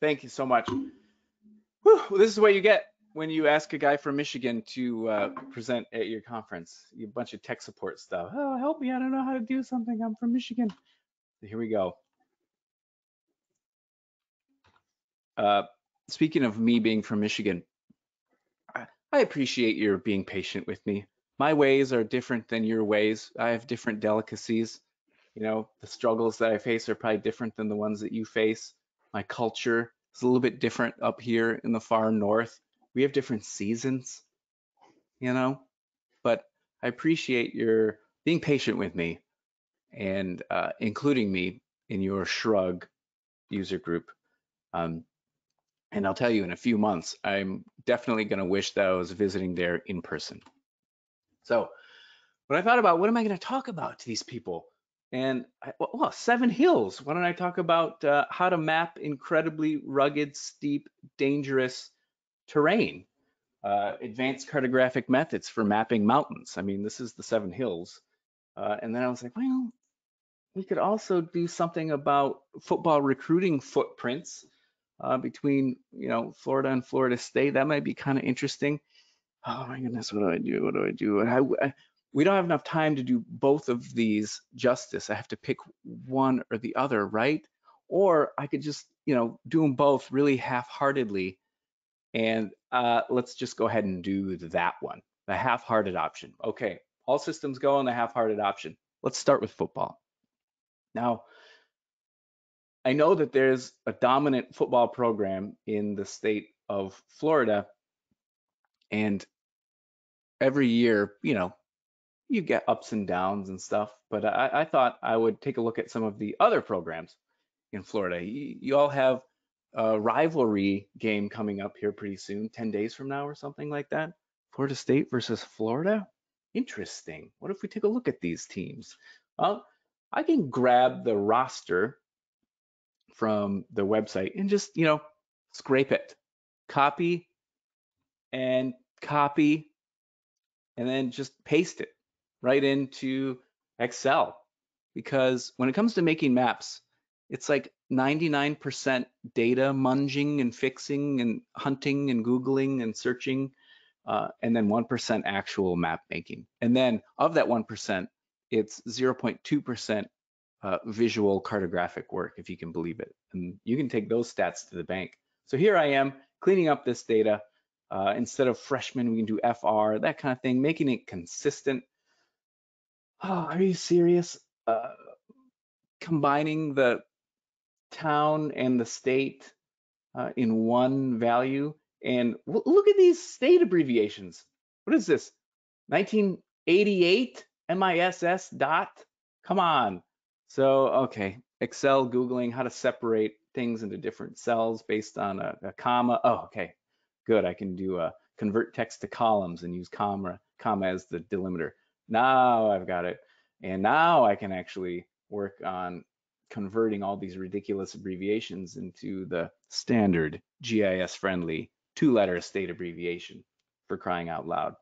Thank you so much. Whew, this is what you get when you ask a guy from Michigan to uh, present at your conference. You bunch of tech support stuff. Oh, help me! I don't know how to do something. I'm from Michigan. Here we go. Uh, speaking of me being from Michigan, I appreciate your being patient with me. My ways are different than your ways. I have different delicacies. You know, the struggles that I face are probably different than the ones that you face. My culture is a little bit different up here in the far north. We have different seasons, you know, but I appreciate your being patient with me and uh, including me in your SHRUG user group. Um, and I'll tell you in a few months, I'm definitely going to wish that I was visiting there in person. So when I thought about what am I going to talk about to these people? And I, well, Seven Hills. Why don't I talk about uh, how to map incredibly rugged, steep, dangerous terrain? Uh, advanced cartographic methods for mapping mountains. I mean, this is the Seven Hills. Uh, and then I was like, well, we could also do something about football recruiting footprints uh, between you know Florida and Florida State. That might be kind of interesting. Oh my goodness, what do I do? What do I do? I, I, we don't have enough time to do both of these justice. I have to pick one or the other, right? Or I could just you know do them both really half-heartedly. And uh, let's just go ahead and do that one, the half-hearted option. Okay, all systems go on the half-hearted option. Let's start with football. Now, I know that there's a dominant football program in the state of Florida, and every year, you know, you get ups and downs and stuff. But I, I thought I would take a look at some of the other programs in Florida. You, you all have a rivalry game coming up here pretty soon, 10 days from now or something like that. Florida State versus Florida. Interesting. What if we take a look at these teams? Well, I can grab the roster from the website and just, you know, scrape it, copy and copy, and then just paste it right into Excel. Because when it comes to making maps, it's like 99% data munging and fixing and hunting and Googling and searching, uh, and then 1% actual map making. And then of that 1%, it's 0.2% uh, visual cartographic work, if you can believe it. And you can take those stats to the bank. So here I am cleaning up this data. Uh, instead of freshman, we can do FR, that kind of thing, making it consistent. Oh, are you serious? Uh, combining the town and the state uh, in one value. And look at these state abbreviations. What is this? 1988 MISS dot? Come on. So, okay, Excel Googling how to separate things into different cells based on a, a comma. Oh, okay, good. I can do a convert text to columns and use comma, comma as the delimiter. Now I've got it. And now I can actually work on converting all these ridiculous abbreviations into the standard GIS friendly two letter state abbreviation for crying out loud.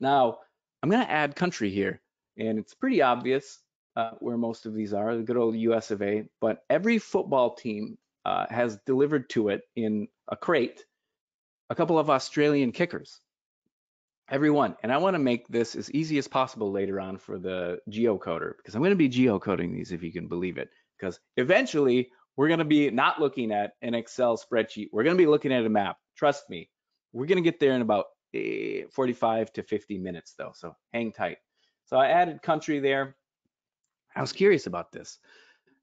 Now I'm gonna add country here and it's pretty obvious uh, where most of these are, the good old US of A, but every football team uh, has delivered to it in a crate a couple of Australian kickers. Every one. And I want to make this as easy as possible later on for the geocoder because I'm going to be geocoding these if you can believe it. Because eventually we're going to be not looking at an Excel spreadsheet. We're going to be looking at a map. Trust me. We're going to get there in about eh, 45 to 50 minutes though. So hang tight. So I added country there. I was curious about this.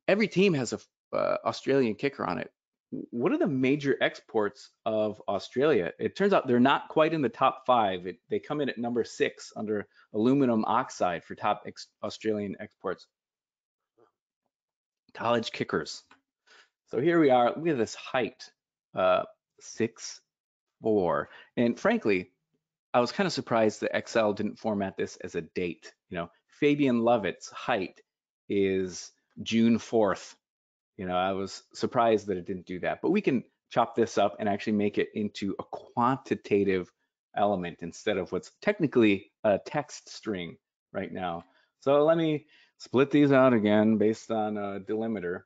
Every team has a uh, Australian kicker on it. What are the major exports of Australia? It turns out they're not quite in the top five. It, they come in at number six under aluminum oxide for top ex Australian exports. College kickers. So here we are. Look at this height, uh, six four. And frankly, I was kind of surprised that Excel didn't format this as a date. You know, Fabien Lovett's height is June 4th. You know, I was surprised that it didn't do that, but we can chop this up and actually make it into a quantitative element instead of what's technically a text string right now. So let me split these out again based on a delimiter.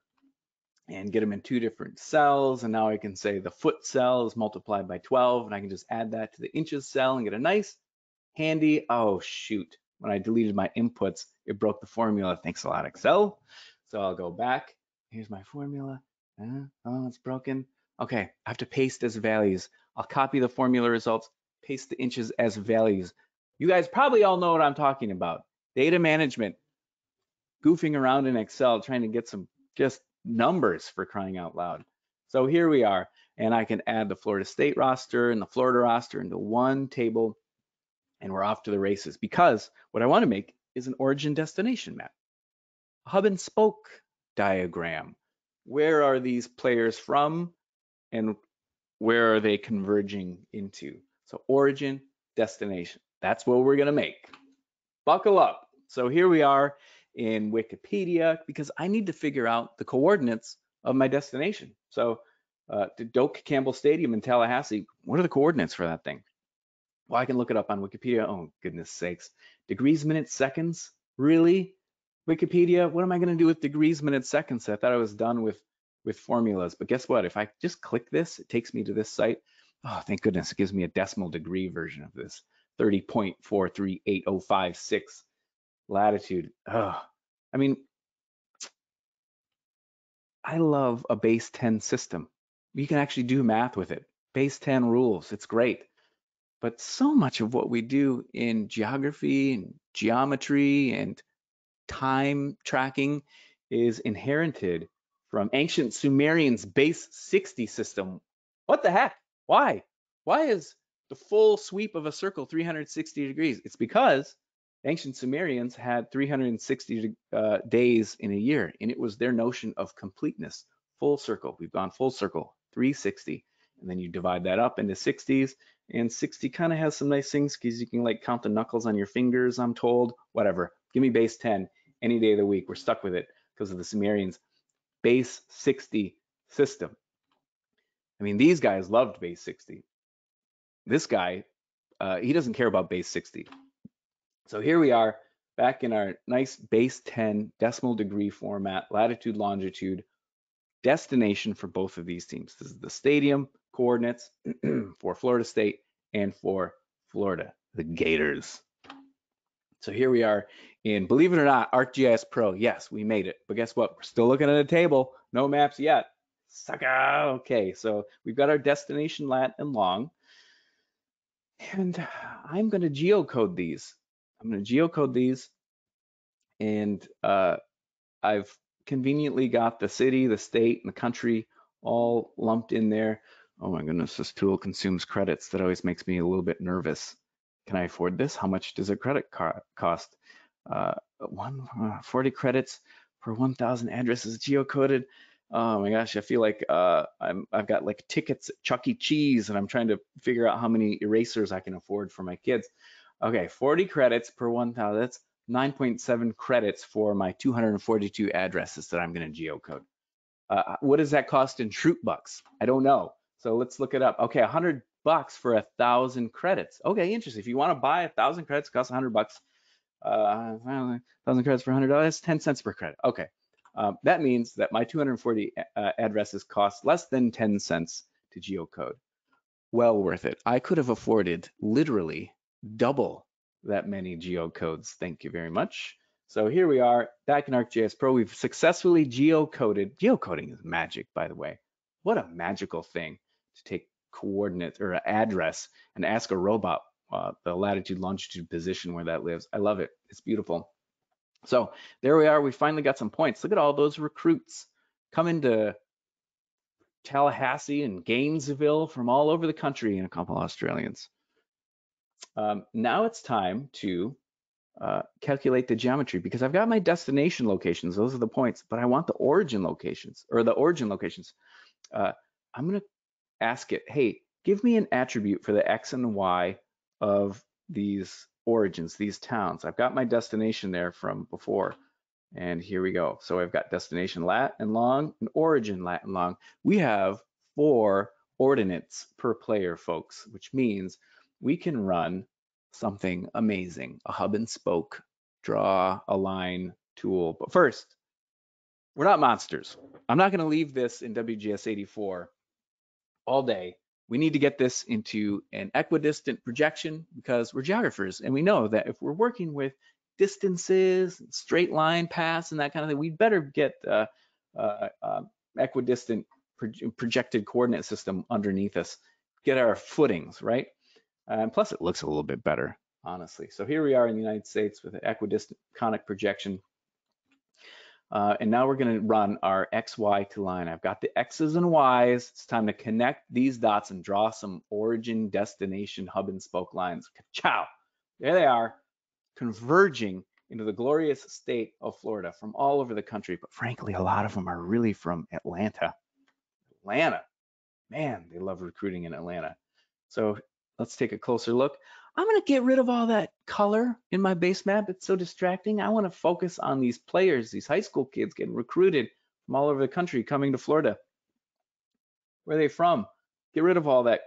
and get them in two different cells. And now I can say the foot cell is multiplied by 12 and I can just add that to the inches cell and get a nice handy, oh shoot, when I deleted my inputs, it broke the formula. Thanks a lot, Excel. So I'll go back. Here's my formula. Uh, oh, it's broken. Okay, I have to paste as values. I'll copy the formula results, paste the inches as values. You guys probably all know what I'm talking about. Data management, goofing around in Excel, trying to get some just numbers for crying out loud. So here we are, and I can add the Florida State roster and the Florida roster into one table, and we're off to the races because what I want to make is an origin destination map, a hub and spoke diagram. Where are these players from and where are they converging into? So origin, destination. That's what we're gonna make. Buckle up. So here we are in Wikipedia because I need to figure out the coordinates of my destination. So uh, to Doak Campbell Stadium in Tallahassee, what are the coordinates for that thing? Well, I can look it up on Wikipedia. Oh, goodness sakes. Degrees, minutes, seconds? Really? Wikipedia, what am I going to do with degrees, minutes, seconds? I thought I was done with, with formulas. But guess what? If I just click this, it takes me to this site. Oh, thank goodness. It gives me a decimal degree version of this. 30.438056 latitude. Oh, I mean, I love a base 10 system. You can actually do math with it. Base 10 rules, it's great. But so much of what we do in geography and geometry and time tracking is inherited from ancient Sumerians base 60 system. What the heck? Why? Why is the full sweep of a circle 360 degrees? It's because ancient Sumerians had 360 uh, days in a year, and it was their notion of completeness, full circle. We've gone full circle, 360. And then you divide that up into 60s, and 60 kind of has some nice things because you can like count the knuckles on your fingers, I'm told, whatever. Give me base 10 any day of the week. We're stuck with it because of the Sumerians base 60 system. I mean, these guys loved base 60. This guy, uh, he doesn't care about base 60. So here we are back in our nice base 10 decimal degree format, latitude, longitude, destination for both of these teams. This is the stadium coordinates for Florida State and for Florida, the Gators. So here we are in, believe it or not, ArcGIS Pro. Yes, we made it. But guess what? We're still looking at a table. No maps yet. Sucker. Okay, so we've got our destination lat and long. And I'm going to geocode these. I'm going to geocode these. And uh, I've conveniently got the city, the state, and the country all lumped in there. Oh my goodness, this tool consumes credits. That always makes me a little bit nervous. Can I afford this? How much does a credit card cost? Uh, one, uh, 40 credits for 1,000 addresses geocoded. Oh my gosh, I feel like uh, I'm, I've got like tickets at Chuck E. Cheese and I'm trying to figure out how many erasers I can afford for my kids. Okay, 40 credits per 1,000. That's 9.7 credits for my 242 addresses that I'm going to geocode. Uh, what does that cost in Schrute bucks? I don't know. So let's look it up. Okay, 100 bucks for a thousand credits. Okay, interesting. If you want to buy a thousand credits, costs a 100 bucks. Uh, thousand credits for a 100 dollars, 10 cents per credit. Okay, um, that means that my 240 uh, addresses cost less than 10 cents to geocode. Well worth it. I could have afforded literally double that many geocodes. Thank you very much. So here we are back in ArcGIS Pro. We've successfully geocoded. Geocoding is magic, by the way. What a magical thing to take coordinates or address and ask a robot uh, the latitude, longitude, position where that lives. I love it. It's beautiful. So there we are. We finally got some points. Look at all those recruits coming to Tallahassee and Gainesville from all over the country and a couple Australians. Um, now it's time to uh, calculate the geometry because I've got my destination locations. Those are the points, but I want the origin locations or the origin locations. Uh, I'm going to ask it, hey, give me an attribute for the X and Y of these origins, these towns. I've got my destination there from before. And here we go. So I've got destination lat and long and origin lat and long. We have four ordinates per player, folks, which means we can run something amazing, a hub and spoke, draw a line tool. But first, we're not monsters. I'm not going to leave this in WGS 84 all day. We need to get this into an equidistant projection because we're geographers and we know that if we're working with distances, straight line paths, and that kind of thing, we'd better get uh, uh, uh, equidistant pro projected coordinate system underneath us, get our footings, right? And plus it looks a little bit better, honestly. So here we are in the United States with an equidistant conic projection. Uh, and now we're gonna run our XY to line. I've got the X's and Y's. It's time to connect these dots and draw some origin, destination, hub and spoke lines. Ciao, there they are, converging into the glorious state of Florida from all over the country. But frankly, a lot of them are really from Atlanta. Atlanta, man, they love recruiting in Atlanta. So let's take a closer look. I'm gonna get rid of all that color in my base map. It's so distracting. I wanna focus on these players, these high school kids getting recruited from all over the country coming to Florida. Where are they from? Get rid of all that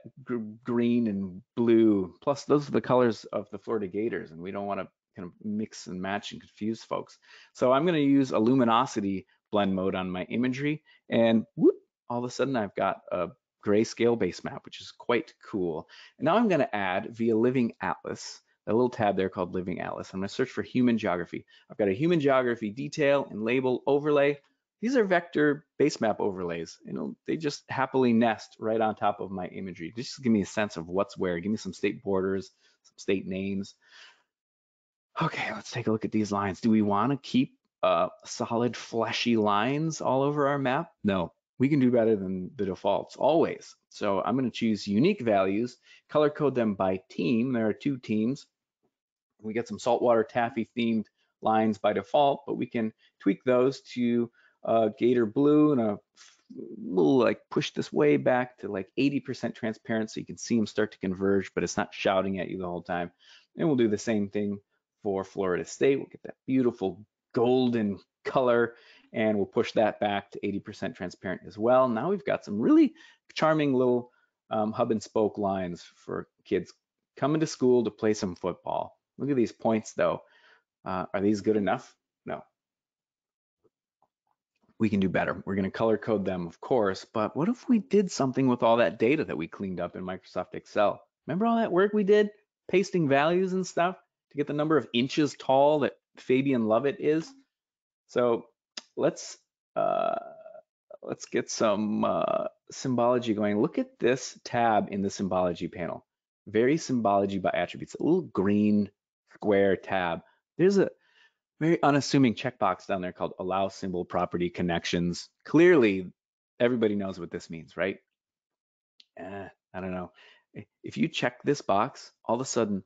green and blue. Plus, those are the colors of the Florida Gators, and we don't wanna kind of mix and match and confuse folks. So I'm gonna use a luminosity blend mode on my imagery, and whoop, all of a sudden I've got a grayscale base map, which is quite cool. And now I'm going to add via Living Atlas, a little tab there called Living Atlas. I'm going to search for human geography. I've got a human geography detail and label overlay. These are vector base map overlays. You know, they just happily nest right on top of my imagery. Just give me a sense of what's where. Give me some state borders, some state names. Okay, let's take a look at these lines. Do we want to keep uh, solid fleshy lines all over our map? No, we can do better than the defaults always. So I'm going to choose unique values, color code them by team. There are two teams. We get some saltwater taffy themed lines by default, but we can tweak those to uh, Gator Blue and a we'll like push this way back to like 80% transparent so you can see them start to converge, but it's not shouting at you the whole time. And we'll do the same thing for Florida State. We'll get that beautiful golden color and we'll push that back to 80% transparent as well. Now we've got some really charming little um, hub and spoke lines for kids coming to school to play some football. Look at these points though. Uh, are these good enough? No. We can do better. We're going to color code them, of course, but what if we did something with all that data that we cleaned up in Microsoft Excel? Remember all that work we did pasting values and stuff to get the number of inches tall that Fabien Lovett is? So let's uh, let's get some uh, symbology going. Look at this tab in the symbology panel. Vary symbology by attributes, a little green square tab. There's a very unassuming checkbox down there called allow symbol property connections. Clearly, everybody knows what this means, right? Eh, I don't know. If you check this box, all of a sudden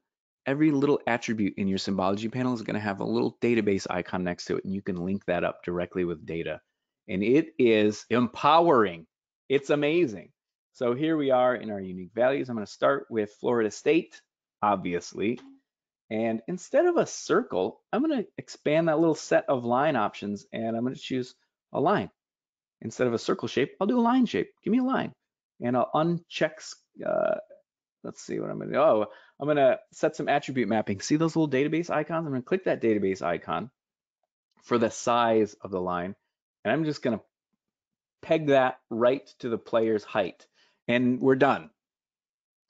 every little attribute in your symbology panel is going to have a little database icon next to it, and you can link that up directly with data. And it is empowering. It's amazing. So here we are in our unique values. I'm going to start with Florida State, obviously. And instead of a circle, I'm going to expand that little set of line options, and I'm going to choose a line. Instead of a circle shape, I'll do a line shape. Give me a line. And I'll uncheck uh, let's see what I'm gonna do. Oh, I'm gonna set some attribute mapping. See those little database icons? I'm gonna click that database icon for the size of the line. And I'm just gonna peg that right to the player's height. And we're done.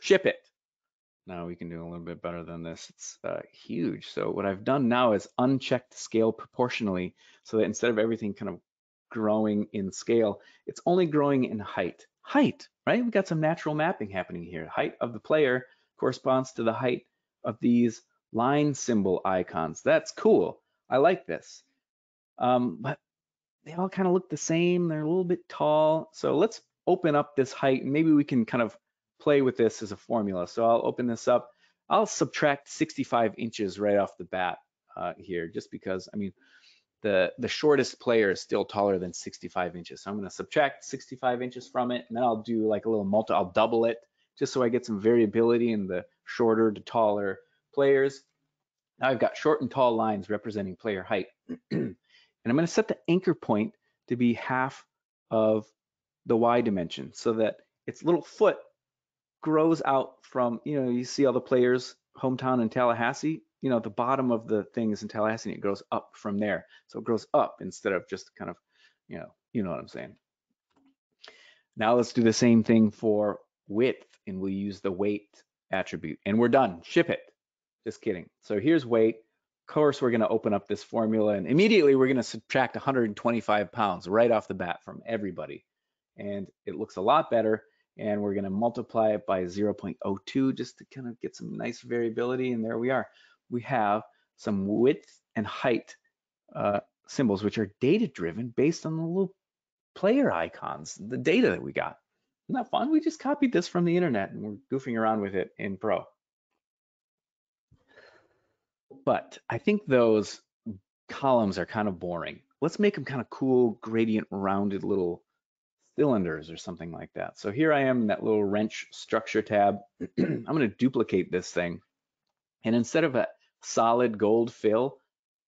Ship it. Now we can do a little bit better than this. It's uh, huge. So what I've done now is unchecked scale proportionally so that instead of everything kind of growing in scale, it's only growing in height height, right? We got some natural mapping happening here. Height of the player corresponds to the height of these line symbol icons. That's cool. I like this. Um, but they all kind of look the same. They're a little bit tall. So let's open up this height. And Maybe we can kind of play with this as a formula. So I'll open this up. I'll subtract 65 inches right off the bat uh, here, just because, I mean, the, the shortest player is still taller than 65 inches. So I'm gonna subtract 65 inches from it, and then I'll do like a little multi, I'll double it, just so I get some variability in the shorter to taller players. Now I've got short and tall lines representing player height. and I'm gonna set the anchor point to be half of the Y dimension so that its little foot grows out from, you know, you see all the players hometown in Tallahassee, you know, the bottom of the thing is in Tallahassee it grows up from there. So it grows up instead of just kind of you know, you know what I'm saying. Now let's do the same thing for width and we'll use the weight attribute and we're done. Ship it. Just kidding. So here's weight. Of course, we're going to open up this formula and immediately we're going to subtract 125 pounds right off the bat from everybody. And it looks a lot better. And we're going to multiply it by 0.02 just to kind of get some nice variability. And there we are. We have some width and height uh, symbols, which are data driven based on the little player icons, the data that we got. Isn't that fun? We just copied this from the internet and we're goofing around with it in Pro. But I think those columns are kind of boring. Let's make them kind of cool, gradient rounded little cylinders or something like that. So here I am in that little wrench structure tab. I'm going to duplicate this thing. And instead of a solid gold fill,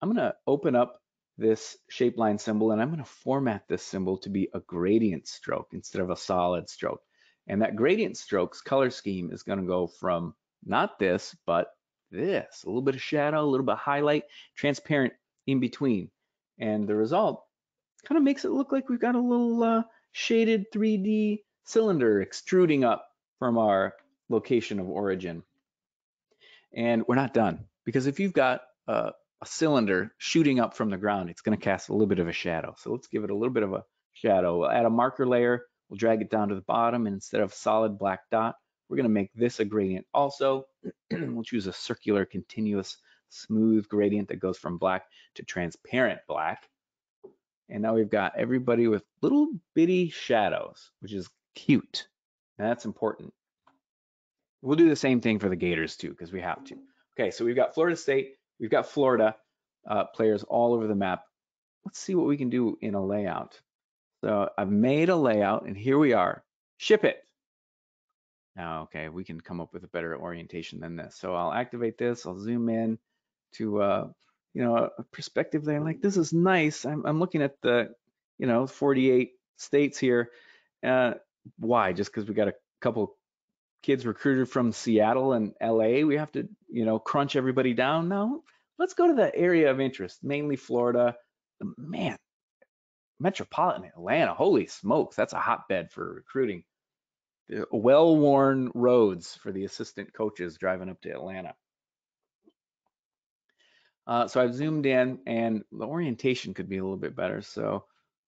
I'm going to open up this shape line symbol and I'm going to format this symbol to be a gradient stroke instead of a solid stroke. And that gradient strokes color scheme is going to go from not this, but this, a little bit of shadow, a little bit of highlight, transparent in between. And the result kind of makes it look like we've got a little uh, shaded 3D cylinder extruding up from our location of origin. And we're not done because if you've got a, a cylinder shooting up from the ground, it's going to cast a little bit of a shadow. So let's give it a little bit of a shadow. We'll add a marker layer. We'll drag it down to the bottom. And instead of solid black dot, we're going to make this a gradient also. we'll choose a circular, continuous, smooth gradient that goes from black to transparent black. And now we've got everybody with little bitty shadows, which is cute. And that's important. We'll do the same thing for the Gators too, because we have to. Okay, so we've got Florida State, we've got Florida uh, players all over the map. Let's see what we can do in a layout. So I've made a layout and here we are. Ship it. Now, okay, we can come up with a better orientation than this. So I'll activate this, I'll zoom in to, uh, you know, a perspective there. Like, this is nice. I'm, I'm looking at the, you know, 48 states here. Uh, why? Just because we got a couple kids recruited from Seattle and LA, we have to, you know, crunch everybody down. No, let's go to the area of interest, mainly Florida. Man, metropolitan Atlanta, holy smokes, that's a hotbed for recruiting well-worn roads for the assistant coaches driving up to Atlanta. Uh, so I've zoomed in and the orientation could be a little bit better. So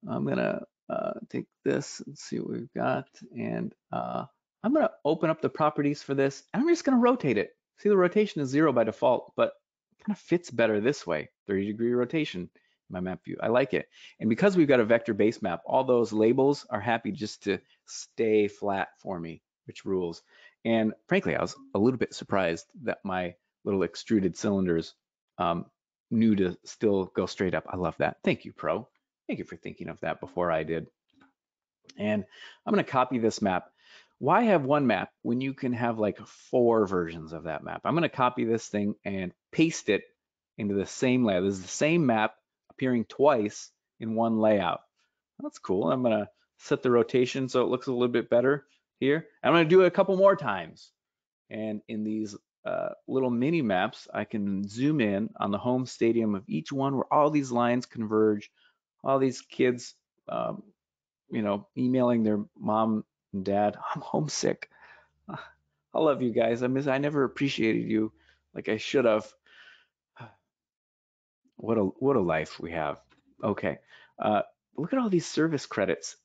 I'm gonna uh, take this and see what we've got. And uh, I'm gonna open up the properties for this and I'm just gonna rotate it. See the rotation is zero by default, but it kind of fits better this way, 30 degree rotation my map view. I like it. And because we've got a vector base map, all those labels are happy just to stay flat for me, which rules. And frankly, I was a little bit surprised that my little extruded cylinders um, knew to still go straight up. I love that. Thank you, Pro. Thank you for thinking of that before I did. And I'm gonna copy this map. Why have one map when you can have like four versions of that map? I'm gonna copy this thing and paste it into the same layout. This is the same map appearing twice in one layout. That's cool. I'm gonna set the rotation so it looks a little bit better here. I'm gonna do it a couple more times. And in these uh, little mini maps, I can zoom in on the home stadium of each one where all these lines converge, all these kids, um, you know, emailing their mom dad, I'm homesick. I love you guys. I miss, I never appreciated you like I should have. What a what a life we have. Okay, uh, look at all these service credits.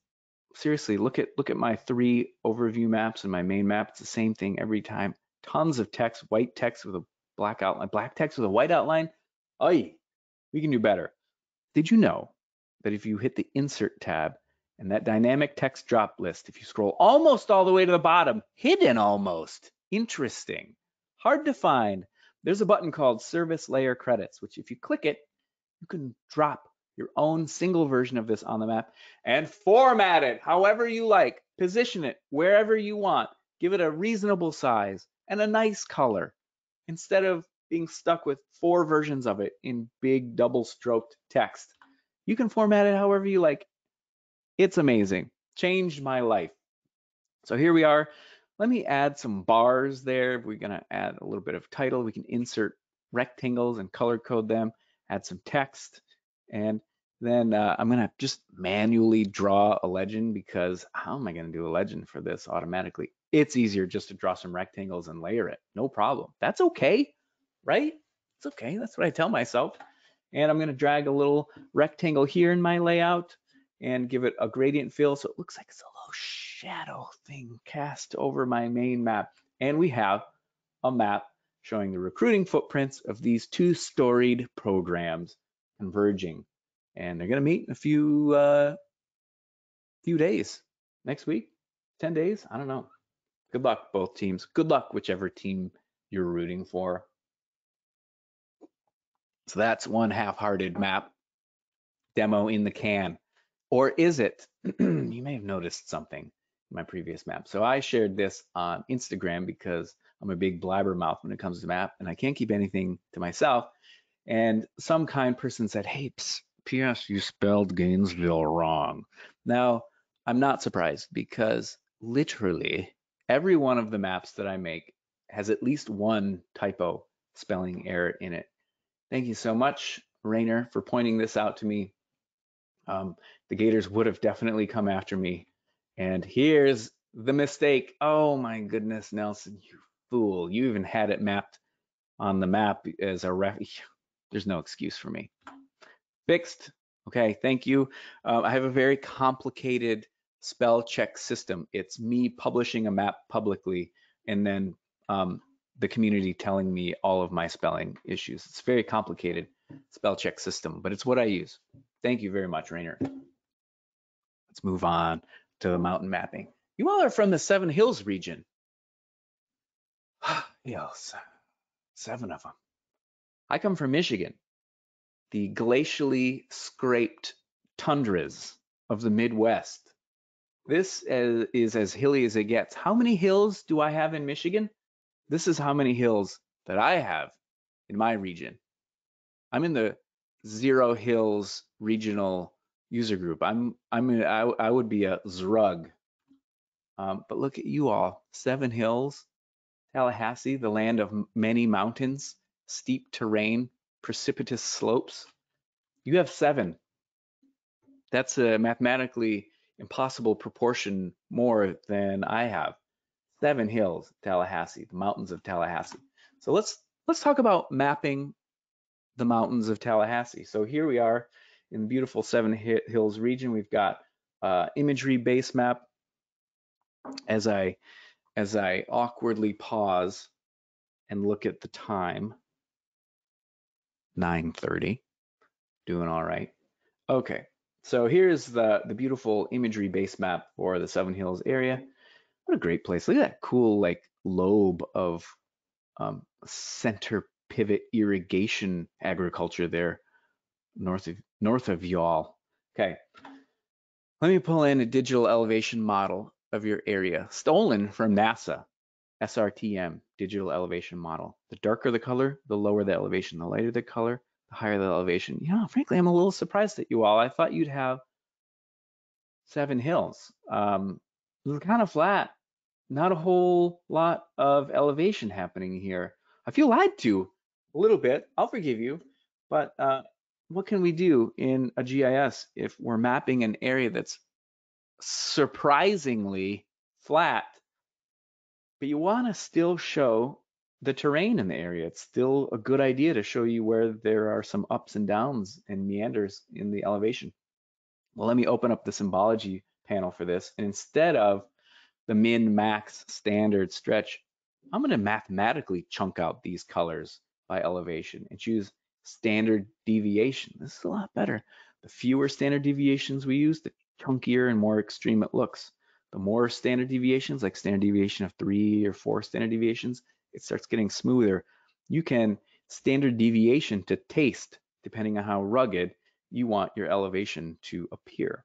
Seriously, look at look at my three overview maps and my main map. It's the same thing every time. Tons of text, white text with a black outline, black text with a white outline. Oy, we can do better. Did you know that if you hit the Insert tab and that dynamic text drop list, if you scroll almost all the way to the bottom, hidden almost, interesting, hard to find, there's a button called Service Layer Credits, which if you click it, you can drop your own single version of this on the map and format it however you like, position it wherever you want, give it a reasonable size and a nice color instead of being stuck with four versions of it in big double stroked text. You can format it however you like. It's amazing. Changed my life. So here we are. Let me add some bars there. We're gonna add a little bit of title. We can insert rectangles and color code them, add some text. And then uh, I'm gonna just manually draw a legend because how am I gonna do a legend for this automatically? It's easier just to draw some rectangles and layer it, no problem. That's okay, right? It's okay, that's what I tell myself. And I'm gonna drag a little rectangle here in my layout and give it a gradient fill so it looks like it's a little shadow thing cast over my main map. And we have a map showing the recruiting footprints of these two storied programs converging. And they're going to meet in a few uh, few days, next week, 10 days, I don't know. Good luck, both teams. Good luck, whichever team you're rooting for. So that's one half-hearted map demo in the can. Or is it? you may have noticed something in my previous map. So I shared this on Instagram because I'm a big blabbermouth when it comes to map and I can't keep anything to myself. And some kind person said, hey, P.S. you spelled Gainesville wrong. Now, I'm not surprised because literally every one of the maps that I make has at least one typo spelling error in it. Thank you so much, Rainer, for pointing this out to me. Um, the Gators would have definitely come after me. And here's the mistake. Oh my goodness, Nelson, you fool. You even had it mapped on the map as a ref. There's no excuse for me. Fixed. Okay, thank you. Uh, I have a very complicated spell check system. It's me publishing a map publicly and then um, the community telling me all of my spelling issues. It's a very complicated spell check system, but it's what I use. Thank you very much, Rainer. Let's move on to the mountain mapping. You all are from the Seven Hills region. Hills, seven of them. I come from Michigan the glacially scraped tundras of the Midwest. This is as hilly as it gets. How many hills do I have in Michigan? This is how many hills that I have in my region. I'm in the Zero Hills regional user group. I'm I'm in, I, I would be a ZRUG. Um, but look at you all, Seven Hills, Tallahassee, the land of many mountains, steep terrain, precipitous slopes. You have seven. That's a mathematically impossible proportion more than I have. Seven hills, Tallahassee, the mountains of Tallahassee. So let's let's talk about mapping the mountains of Tallahassee. So here we are in the beautiful Seven Hills region. We've got uh, imagery base map. As I as I awkwardly pause and look at the time, 9.30. Doing all right. Okay, so here's the, the beautiful imagery base map for the Seven Hills area. What a great place. Look at that cool like lobe of um, center pivot irrigation agriculture there north of north of y'all. Okay, let me pull in a digital elevation model of your area stolen from NASA. SRTM, digital elevation model. The darker the color, the lower the elevation. The lighter the color, the higher the elevation. You know, frankly, I'm a little surprised at you all. I thought you'd have seven hills. Um, it's kind of flat. Not a whole lot of elevation happening here. I feel lied to a little bit. I'll forgive you. But uh, what can we do in a GIS if we're mapping an area that's surprisingly flat but you want to still show the terrain in the area. It's still a good idea to show you where there are some ups and downs and meanders in the elevation. Well, let me open up the symbology panel for this. And instead of the min, max, standard, stretch, I'm going to mathematically chunk out these colors by elevation and choose standard deviation. This is a lot better. The fewer standard deviations we use, the chunkier and more extreme it looks. The more standard deviations, like standard deviation of three or four standard deviations, it starts getting smoother. You can standard deviation to taste, depending on how rugged you want your elevation to appear.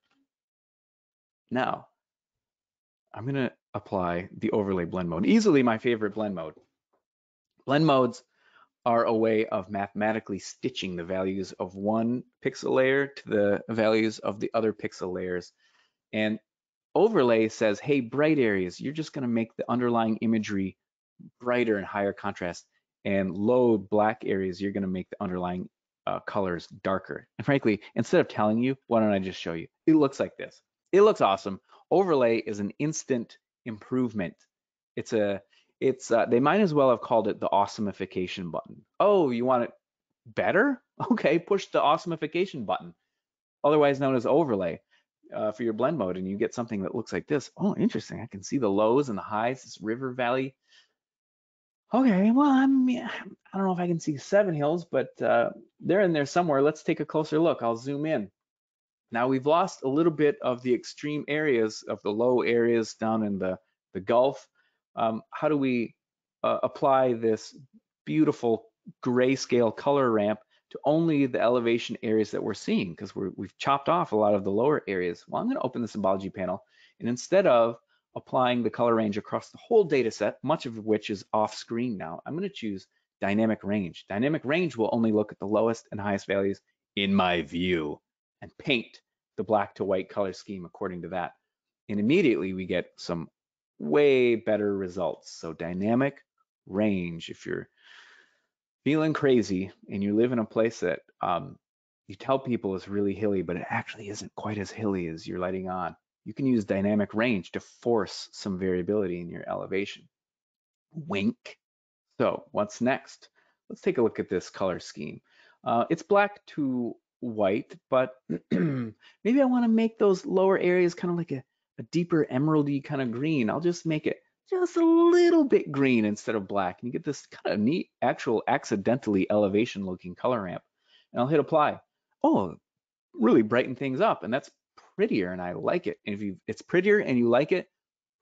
Now, I'm gonna apply the overlay blend mode. Easily my favorite blend mode. Blend modes are a way of mathematically stitching the values of one pixel layer to the values of the other pixel layers. And overlay says, hey, bright areas, you're just going to make the underlying imagery brighter and higher contrast. And load black areas, you're going to make the underlying uh, colors darker. And frankly, instead of telling you, why don't I just show you? It looks like this. It looks awesome. Overlay is an instant improvement. It's a, it's, uh, they might as well have called it the awesomeification button. Oh, you want it better? Okay, push the awesomeification button, otherwise known as overlay. Uh, for your blend mode and you get something that looks like this. Oh, interesting. I can see the lows and the highs, this river valley Okay, well, I'm, I don't know if I can see Seven Hills, but uh, they're in there somewhere. Let's take a closer look. I'll zoom in. Now we've lost a little bit of the extreme areas of the low areas down in the, the Gulf. Um, how do we uh, apply this beautiful grayscale color ramp to only the elevation areas that we're seeing? Because we've chopped off a lot of the lower areas. Well, I'm gonna open the symbology panel and instead of applying the color range across the whole data set, much of which is off screen now. I'm going to choose dynamic range. Dynamic range will only look at the lowest and highest values in my view and paint the black to white color scheme according to that. And immediately we get some way better results. So dynamic range, if you're feeling crazy and you live in a place that um, you tell people is really hilly, but it actually isn't quite as hilly as you're letting on, you can use dynamic range to force some variability in your elevation. Wink. So what's next? Let's take a look at this color scheme. Uh, it's black to white, but maybe I want to make those lower areas kind of like a, a deeper emeraldy kind of green. I'll just make it just a little bit green instead of black. And you get this kind of neat, actual accidentally elevation looking color ramp. And I'll hit apply. Oh, really brighten things up. And that's prettier and I like it. And if you it's prettier and you like it,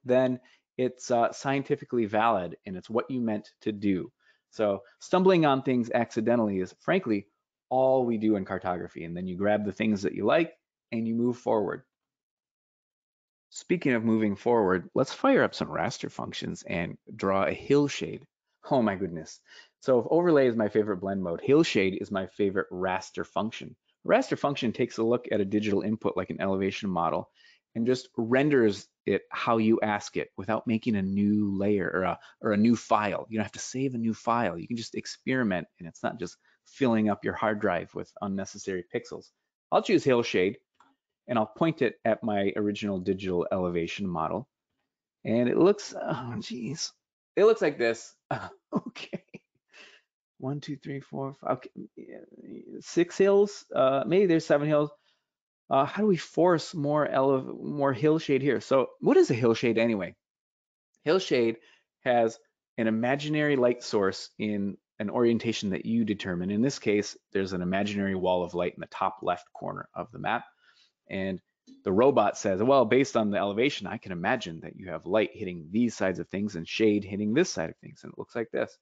then it's uh, scientifically valid and it's what you meant to do. So stumbling on things accidentally is frankly all we do in cartography. And then you grab the things that you like and you move forward. Speaking of moving forward, let's fire up some raster functions and draw a hillshade. Oh my goodness. So if overlay is my favorite blend mode, hillshade is my favorite raster function raster function takes a look at a digital input like an elevation model and just renders it how you ask it without making a new layer or a, or a new file. You don't have to save a new file. You can just experiment and it's not just filling up your hard drive with unnecessary pixels. I'll choose Hillshade and I'll point it at my original digital elevation model. And it looks, oh geez, it looks like this. okay one, two, three, four, five, okay, six hills. Uh, maybe there's seven hills. Uh, how do we force more ele- more hillshade here? So what is a hillshade anyway? Hillshade has an imaginary light source in an orientation that you determine. In this case, there's an imaginary wall of light in the top left corner of the map. And the robot says, well, based on the elevation, I can imagine that you have light hitting these sides of things and shade hitting this side of things. And it looks like this.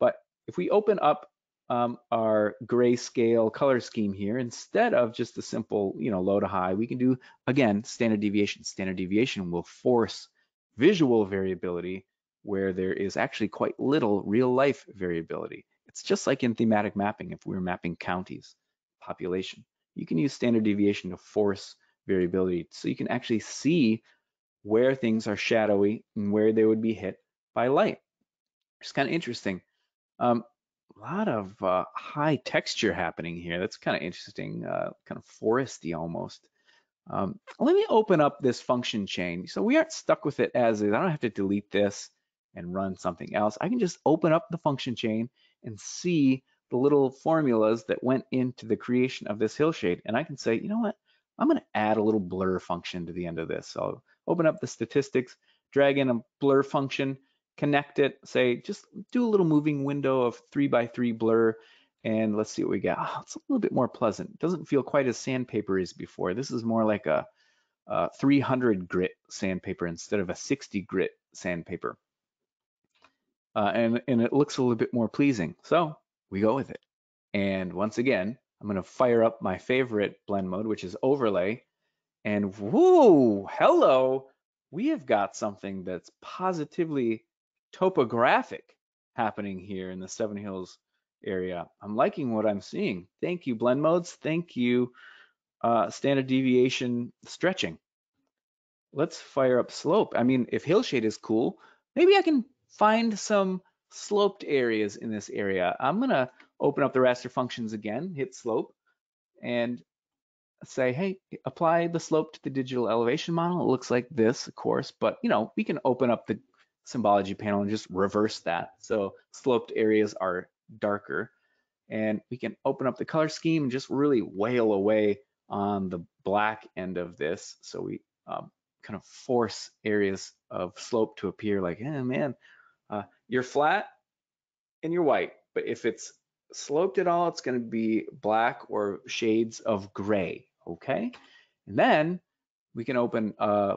But if we open up um, our grayscale color scheme here, instead of just a simple, you know, low to high, we can do, again, standard deviation. Standard deviation will force visual variability where there is actually quite little real life variability. It's just like in thematic mapping, if we were mapping counties, population. You can use standard deviation to force variability so you can actually see where things are shadowy and where they would be hit by light. It's kind of interesting. Um, a lot of uh, high texture happening here. That's kind of interesting, uh, kind of foresty almost. Um, let me open up this function chain. So we aren't stuck with it as is. I don't have to delete this and run something else. I can just open up the function chain and see the little formulas that went into the creation of this hillshade. And I can say, you know what? I'm going to add a little blur function to the end of this. So I'll open up the statistics, drag in a blur function, connect it, say, just do a little moving window of three by three blur, and let's see what we get. Oh, it's a little bit more pleasant. It doesn't feel quite as sandpaper as before. This is more like a, a 300 grit sandpaper instead of a 60 grit sandpaper. Uh, and, and it looks a little bit more pleasing. So we go with it. And once again, I'm gonna fire up my favorite blend mode, which is overlay. And whoo, hello, we have got something that's positively topographic happening here in the Seven Hills area. I'm liking what I'm seeing. Thank you, blend modes. Thank you, uh, standard deviation stretching. Let's fire up slope. I mean, if hillshade is cool, maybe I can find some sloped areas in this area. I'm gonna open up the raster functions again, hit slope, and say, hey, apply the slope to the digital elevation model. It looks like this, of course, but you know, we can open up the symbology panel and just reverse that. So sloped areas are darker. And we can open up the color scheme and just really wail away on the black end of this. So we um, kind of force areas of slope to appear like, eh, man, you're flat and you're white. But if it's sloped at all, it's going to be black or shades of gray. Okay. And then we can open uh,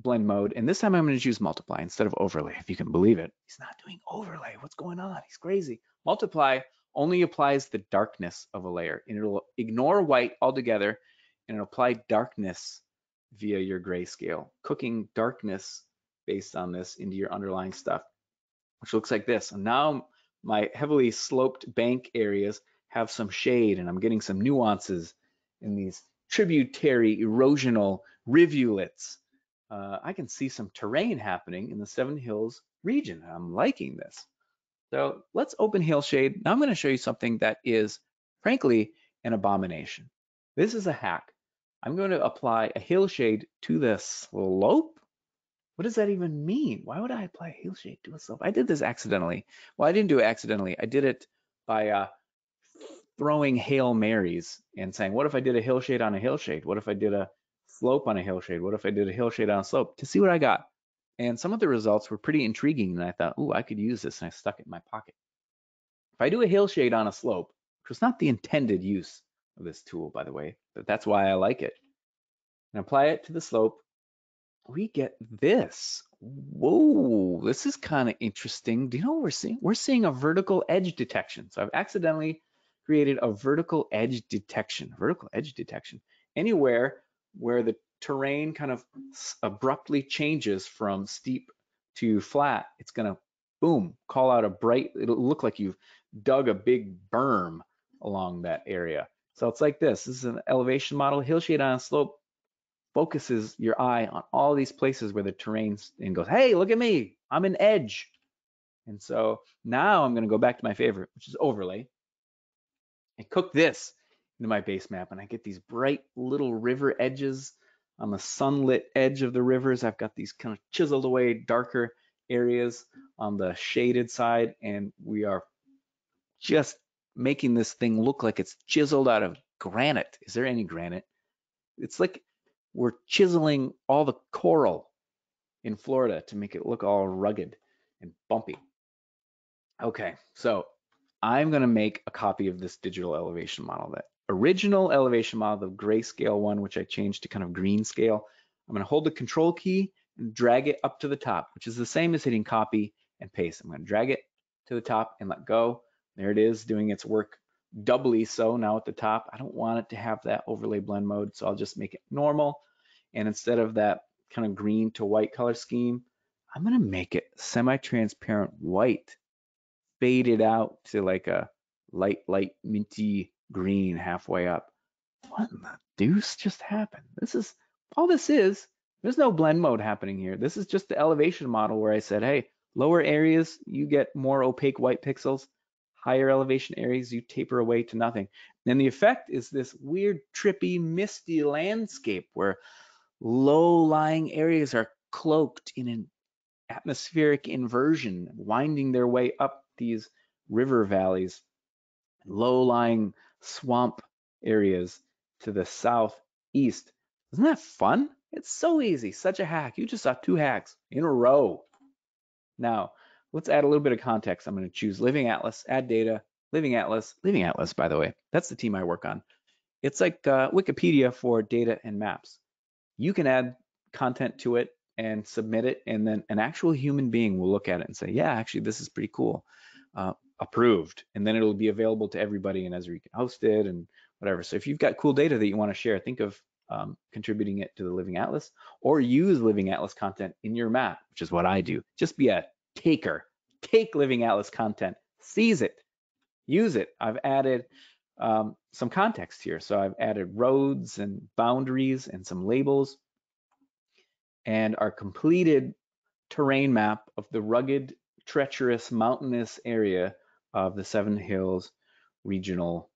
blend mode. And this time I'm going to choose multiply instead of overlay, if you can believe it. He's not doing overlay. What's going on? He's crazy. Multiply only applies the darkness of a layer and it'll ignore white altogether and it'll apply darkness via your grayscale, cooking darkness based on this into your underlying stuff, which looks like this. And now my heavily sloped bank areas have some shade and I'm getting some nuances in these tributary erosional rivulets. Uh, I can see some terrain happening in the Seven Hills region. I'm liking this. So let's open Hillshade. Now I'm going to show you something that is, frankly, an abomination. This is a hack. I'm going to apply a Hillshade to the slope. What does that even mean? Why would I apply a Hillshade to a slope? I did this accidentally. Well, I didn't do it accidentally. I did it by uh, throwing Hail Marys and saying, what if I did a Hillshade on a Hillshade? What if I did a slope on a Hillshade? What if I did a Hillshade on a slope? To see what I got. And some of the results were pretty intriguing. And I thought, oh, I could use this. And I stuck it in my pocket. If I do a Hillshade on a slope, which was not the intended use of this tool, by the way, but that's why I like it, and apply it to the slope, we get this. Whoa, this is kind of interesting. Do you know what we're seeing? We're seeing a vertical edge detection. So I've accidentally created a vertical edge detection, vertical edge detection, anywhere where the terrain kind of abruptly changes from steep to flat, it's gonna, boom, call out a bright, it'll look like you've dug a big berm along that area. So it's like this, this is an elevation model, hillshade on a slope, focuses your eye on all these places where the terrain's and goes, hey, look at me, I'm an edge. And so now I'm gonna go back to my favorite, which is overlay, and cook this into my base map. And I get these bright little river edges on the sunlit edge of the rivers. I've got these kind of chiseled away darker areas on the shaded side. And we are just making this thing look like it's chiseled out of granite. Is there any granite? It's like we're chiseling all the coral in Florida to make it look all rugged and bumpy. Okay, so I'm going to make a copy of this digital elevation model, that original elevation model, the grayscale one, which I changed to kind of green scale. I'm going to hold the control key and drag it up to the top, which is the same as hitting copy and paste. I'm going to drag it to the top and let go. There it is doing its work doubly so now at the top. I don't want it to have that overlay blend mode, so I'll just make it normal. And instead of that kind of green to white color scheme, I'm going to make it semi-transparent white faded out to like a light, light minty green halfway up. What in the deuce just happened? This is all this is. There's no blend mode happening here. This is just the elevation model where I said, hey, lower areas, you get more opaque white pixels. Higher elevation areas, you taper away to nothing. And the effect is this weird, trippy, misty landscape where low-lying areas are cloaked in an atmospheric inversion, winding their way up these river valleys, low-lying swamp areas to the southeast. Isn't that fun? It's so easy, such a hack. You just saw two hacks in a row. Now, let's add a little bit of context. I'm going to choose Living Atlas, add data, Living Atlas, Living Atlas, by the way, that's the team I work on. It's like uh, Wikipedia for data and maps. You can add content to it and submit it, and then an actual human being will look at it and say, yeah, actually, this is pretty cool uh, approved, and then it'll be available to everybody, and Esri can host it and whatever. So if you've got cool data that you want to share, think of um, contributing it to the Living Atlas, or use Living Atlas content in your map, which is what I do. Just be a taker. Take Living Atlas content, seize it, use it. I've added um, some context here. So I've added roads and boundaries and some labels and our completed terrain map of the rugged treacherous mountainous area of the Seven Hills regional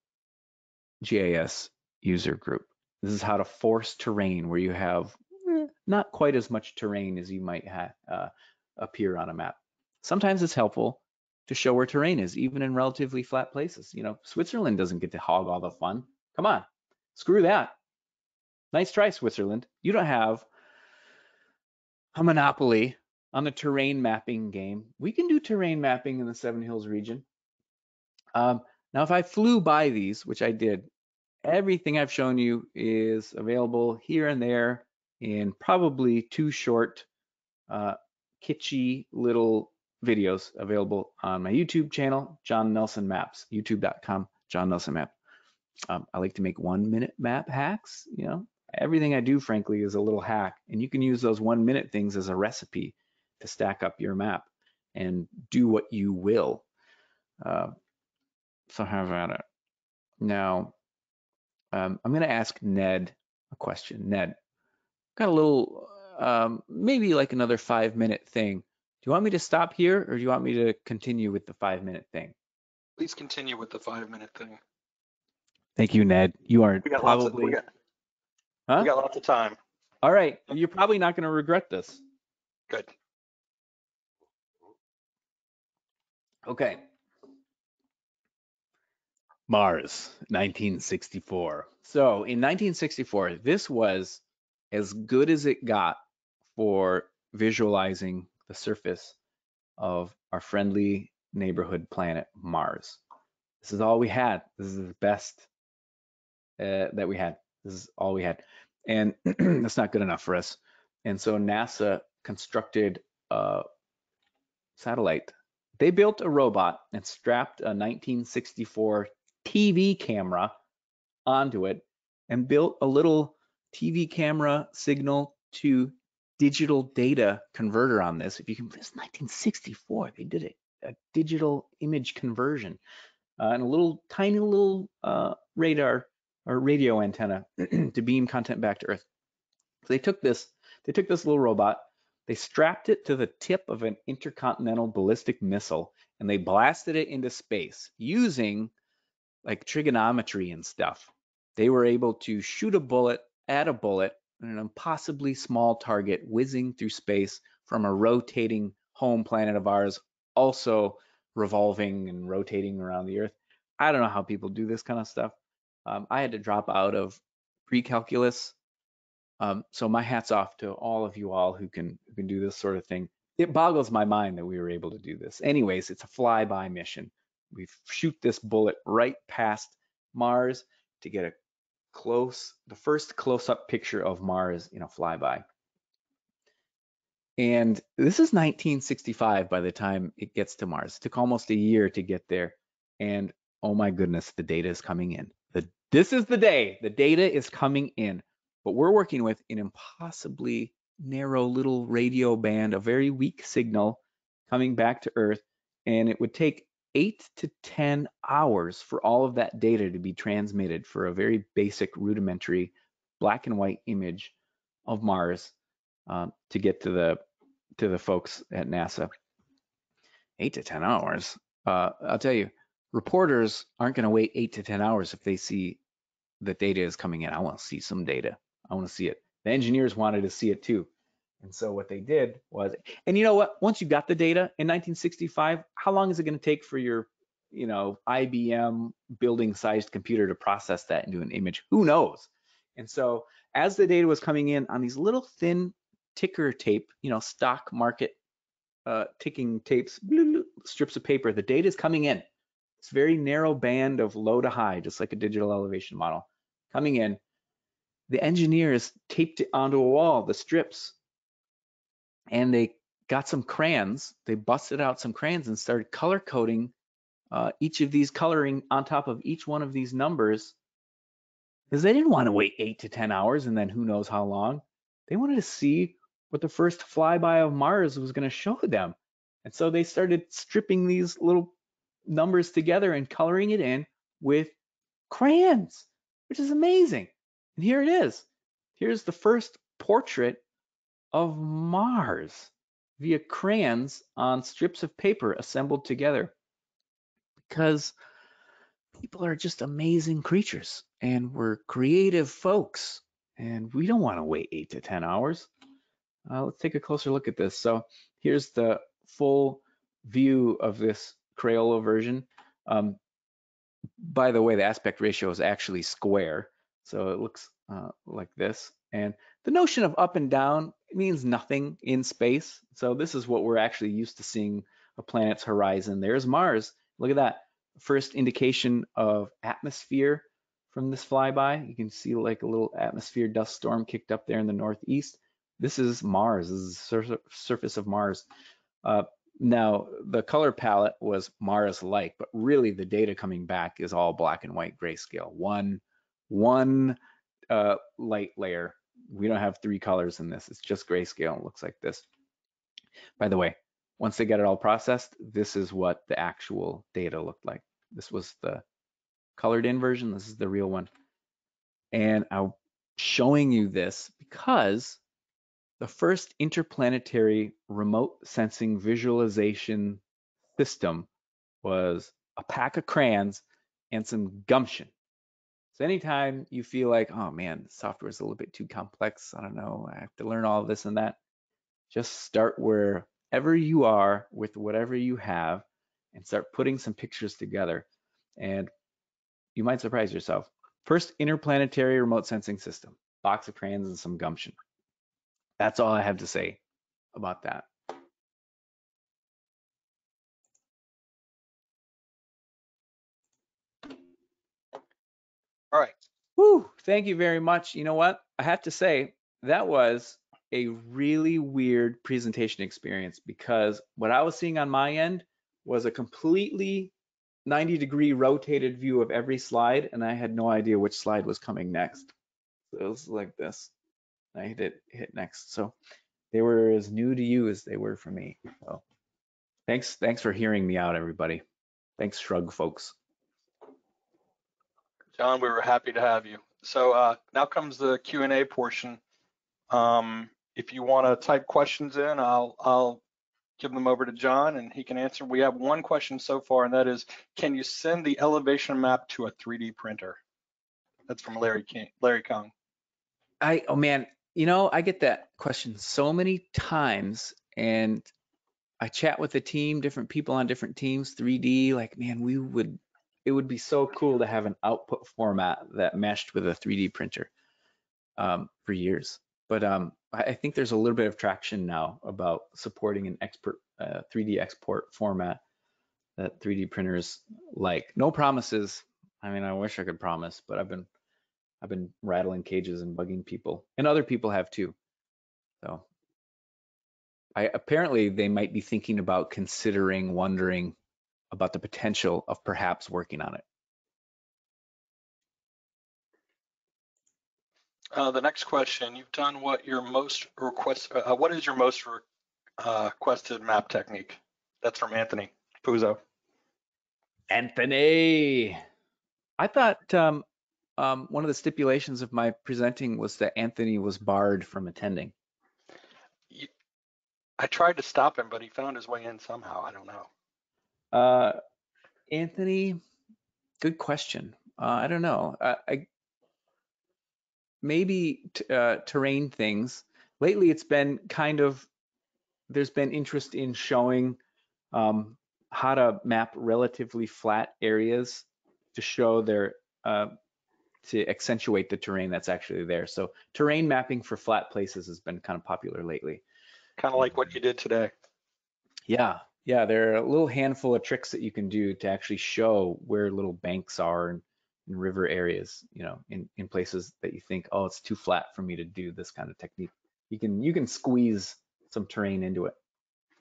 GIS user group. This is how to force terrain where you have eh, not quite as much terrain as you might have uh, appear on a map. Sometimes it's helpful to show where terrain is, even in relatively flat places. You know, Switzerland doesn't get to hog all the fun. Come on, screw that. Nice try, Switzerland. You don't have a monopoly on the terrain mapping game. We can do terrain mapping in the Seven Hills region. Um, now, if I flew by these, which I did, everything I've shown you is available here and there in probably two short, uh, kitschy little videos available on my YouTube channel, John Nelson Maps, youtube.com, John Nelson Map. Um, I like to make one minute map hacks. You know, everything I do, frankly, is a little hack, and you can use those one minute things as a recipe to stack up your map and do what you will. Uh, so how about it. Now, um, I'm going to ask Ned a question. Ned, got a little, um, maybe like another five minute thing. Do you want me to stop here or do you want me to continue with the five minute thing? Please continue with the five minute thing. Thank you, Ned. You are We got lots of, probably, we got, huh? we got lots of time. All right. You're probably not going to regret this. Good. Okay. Mars, 1964. So in 1964, this was as good as it got for visualizing the surface of our friendly neighborhood planet Mars. This is all we had. This is the best uh, that we had. This is all we had. And that's not good enough for us. And so NASA constructed a satellite. They built a robot and strapped a 1964 TV camera onto it and built a little TV camera signal to digital data converter on this. If you can, this 1964, they did a digital image conversion uh, and a little tiny little uh, radar or radio antenna to beam content back to Earth. So they took this, they took this little robot, they strapped it to the tip of an intercontinental ballistic missile, and they blasted it into space using like trigonometry and stuff. They were able to shoot a bullet at a bullet on an impossibly small target whizzing through space from a rotating home planet of ours, also revolving and rotating around the Earth. I don't know how people do this kind of stuff. Um, I had to drop out of pre-calculus. Um, so my hat's off to all of you all who can who can do this sort of thing. It boggles my mind that we were able to do this. Anyways, it's a flyby mission. We shoot this bullet right past Mars to get a close, the first close-up picture of Mars in a flyby. And this is 1965 by the time it gets to Mars. It took almost a year to get there. And oh my goodness, the data is coming in. The, this is the day, the data is coming in. But we're working with an impossibly narrow little radio band, a very weak signal coming back to Earth. And it would take eight to 10 hours for all of that data to be transmitted for a very basic rudimentary black and white image of Mars um, to get to the to the folks at NASA. Eight to 10 hours. Uh, I'll tell you, reporters aren't going to wait eight to 10 hours if they see that data is coming in. I want to see some data. I want to see it. The engineers wanted to see it too. And so what they did was, and you know what? Once you got the data in 1965, how long is it going to take for your, you know, IBM building-sized computer to process that into an image? Who knows? And so as the data was coming in on these little thin ticker tape, you know, stock market uh, ticking tapes, strips of paper, the data is coming in. It's very narrow band of low to high, just like a digital elevation model coming in. The engineers taped it onto a wall, the strips, and they got some crayons. They busted out some crayons and started color coding uh, each of these coloring on top of each one of these numbers because they didn't want to wait eight to 10 hours and then who knows how long. They wanted to see what the first flyby of Mars was going to show them. And so they started stripping these little numbers together and coloring it in with crayons, which is amazing. And here it is. Here's the first portrait of Mars via crayons on strips of paper assembled together. Because people are just amazing creatures and we're creative folks and we don't want to wait eight to 10 hours. Uh, let's take a closer look at this. So here's the full view of this Crayola version. Um, by the way, the aspect ratio is actually square. So it looks uh, like this. And the notion of up and down means nothing in space. So this is what we're actually used to seeing a planet's horizon. There's Mars. Look at that. First indication of atmosphere from this flyby. You can see like a little atmosphere dust storm kicked up there in the northeast. This is Mars. This is the surface of Mars. Uh, now, the color palette was Mars-like, but really the data coming back is all black and white grayscale. One, one uh, light layer. We don't have three colors in this. It's just grayscale. It looks like this. By the way, once they get it all processed, this is what the actual data looked like. This was the colored in version. This is the real one. And I'm showing you this because the first interplanetary remote sensing visualization system was a pack of crayons and some gumption. So anytime you feel like, oh man, software is a little bit too complex, I don't know, I have to learn all this and that, just start wherever you are with whatever you have and start putting some pictures together. And you might surprise yourself. First interplanetary remote sensing system, box of crayons and some gumption. That's all I have to say about that. All right. Whew, thank you very much. You know what? I have to say that was a really weird presentation experience because what I was seeing on my end was a completely 90 degree rotated view of every slide and I had no idea which slide was coming next. So it was like this. I hit hit next. So they were as new to you as they were for me. So thanks, thanks for hearing me out, everybody. Thanks, SHRUG folks. John, we were happy to have you. So uh, now comes the Q&A portion. Um, if you want to type questions in, I'll I'll give them over to John and he can answer. We have one question so far, and that is, can you send the elevation map to a 3D printer? That's from Larry King, Larry Kong. I oh man, you know, I get that question so many times and I chat with the team, different people on different teams, 3D, like, man, we would, it would be so cool to have an output format that meshed with a 3D printer um, for years. But um, I think there's a little bit of traction now about supporting an expert uh, 3D export format that 3D printers like. No promises. I mean, I wish I could promise, but I've been I've been rattling cages and bugging people, and other people have too. So, I apparently they might be thinking about considering, wondering about the potential of perhaps working on it. Uh, the next question: You've done what your most request. Uh, what is your most re uh, requested map technique? That's from Anthony Puzo. Anthony, I thought um, um, one of the stipulations of my presenting was that Anthony was barred from attending. I tried to stop him, but he found his way in somehow. I don't know. Uh, Anthony, good question. Uh, I don't know. I, I maybe uh, terrain things. Lately, it's been kind of there's been interest in showing um, how to map relatively flat areas to show their uh, to accentuate the terrain that's actually there. So terrain mapping for flat places has been kind of popular lately. Kind of like what you did today. Yeah, yeah, there are a little handful of tricks that you can do to actually show where little banks are in, in river areas, you know, in, in places that you think, oh, it's too flat for me to do this kind of technique. You can you can squeeze some terrain into it.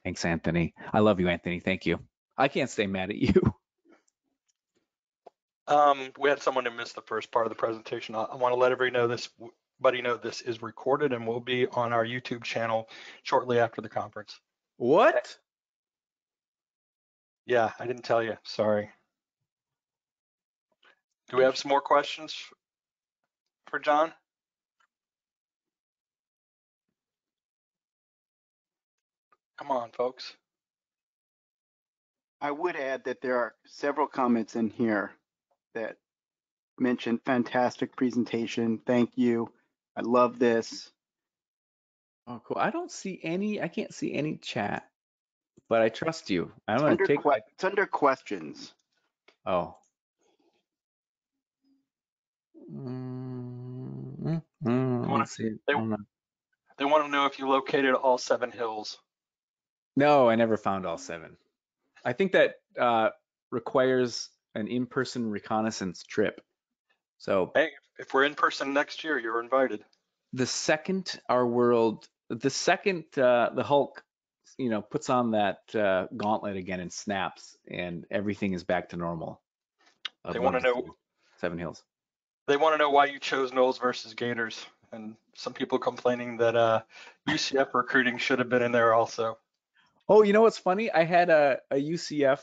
Thanks, Anthony. I love you, Anthony. Thank you. I can't stay mad at you. Um, we had someone who missed the first part of the presentation. I, I want to let everybody know this, buddy know this is recorded and will be on our YouTube channel shortly after the conference. What? Yeah, I didn't tell you. Sorry. Do we have some more questions for John? Come on, folks. I would add that there are several comments in here that mentioned fantastic presentation. Thank you. I love this. Oh, cool. I don't see any, I can't see any chat, but I trust you. I'm It's gonna take, que- my- it's under questions. oh. Mm, mm, wanna- let's see. they- They want to know if you located all seven hills. No, I never found all seven. I think that uh, requires an in-person reconnaissance trip. So Hey, if we're in person next year, you're invited. the second our world, the second uh, the Hulk, you know, puts on that uh, gauntlet again and snaps, and everything is back to normal. They wanna know- Seven Hills. They want to know why you chose Noles versus Gators, and some people complaining that uh, UCF recruiting should have been in there also. Oh, you know what's funny? I had a, a UCF,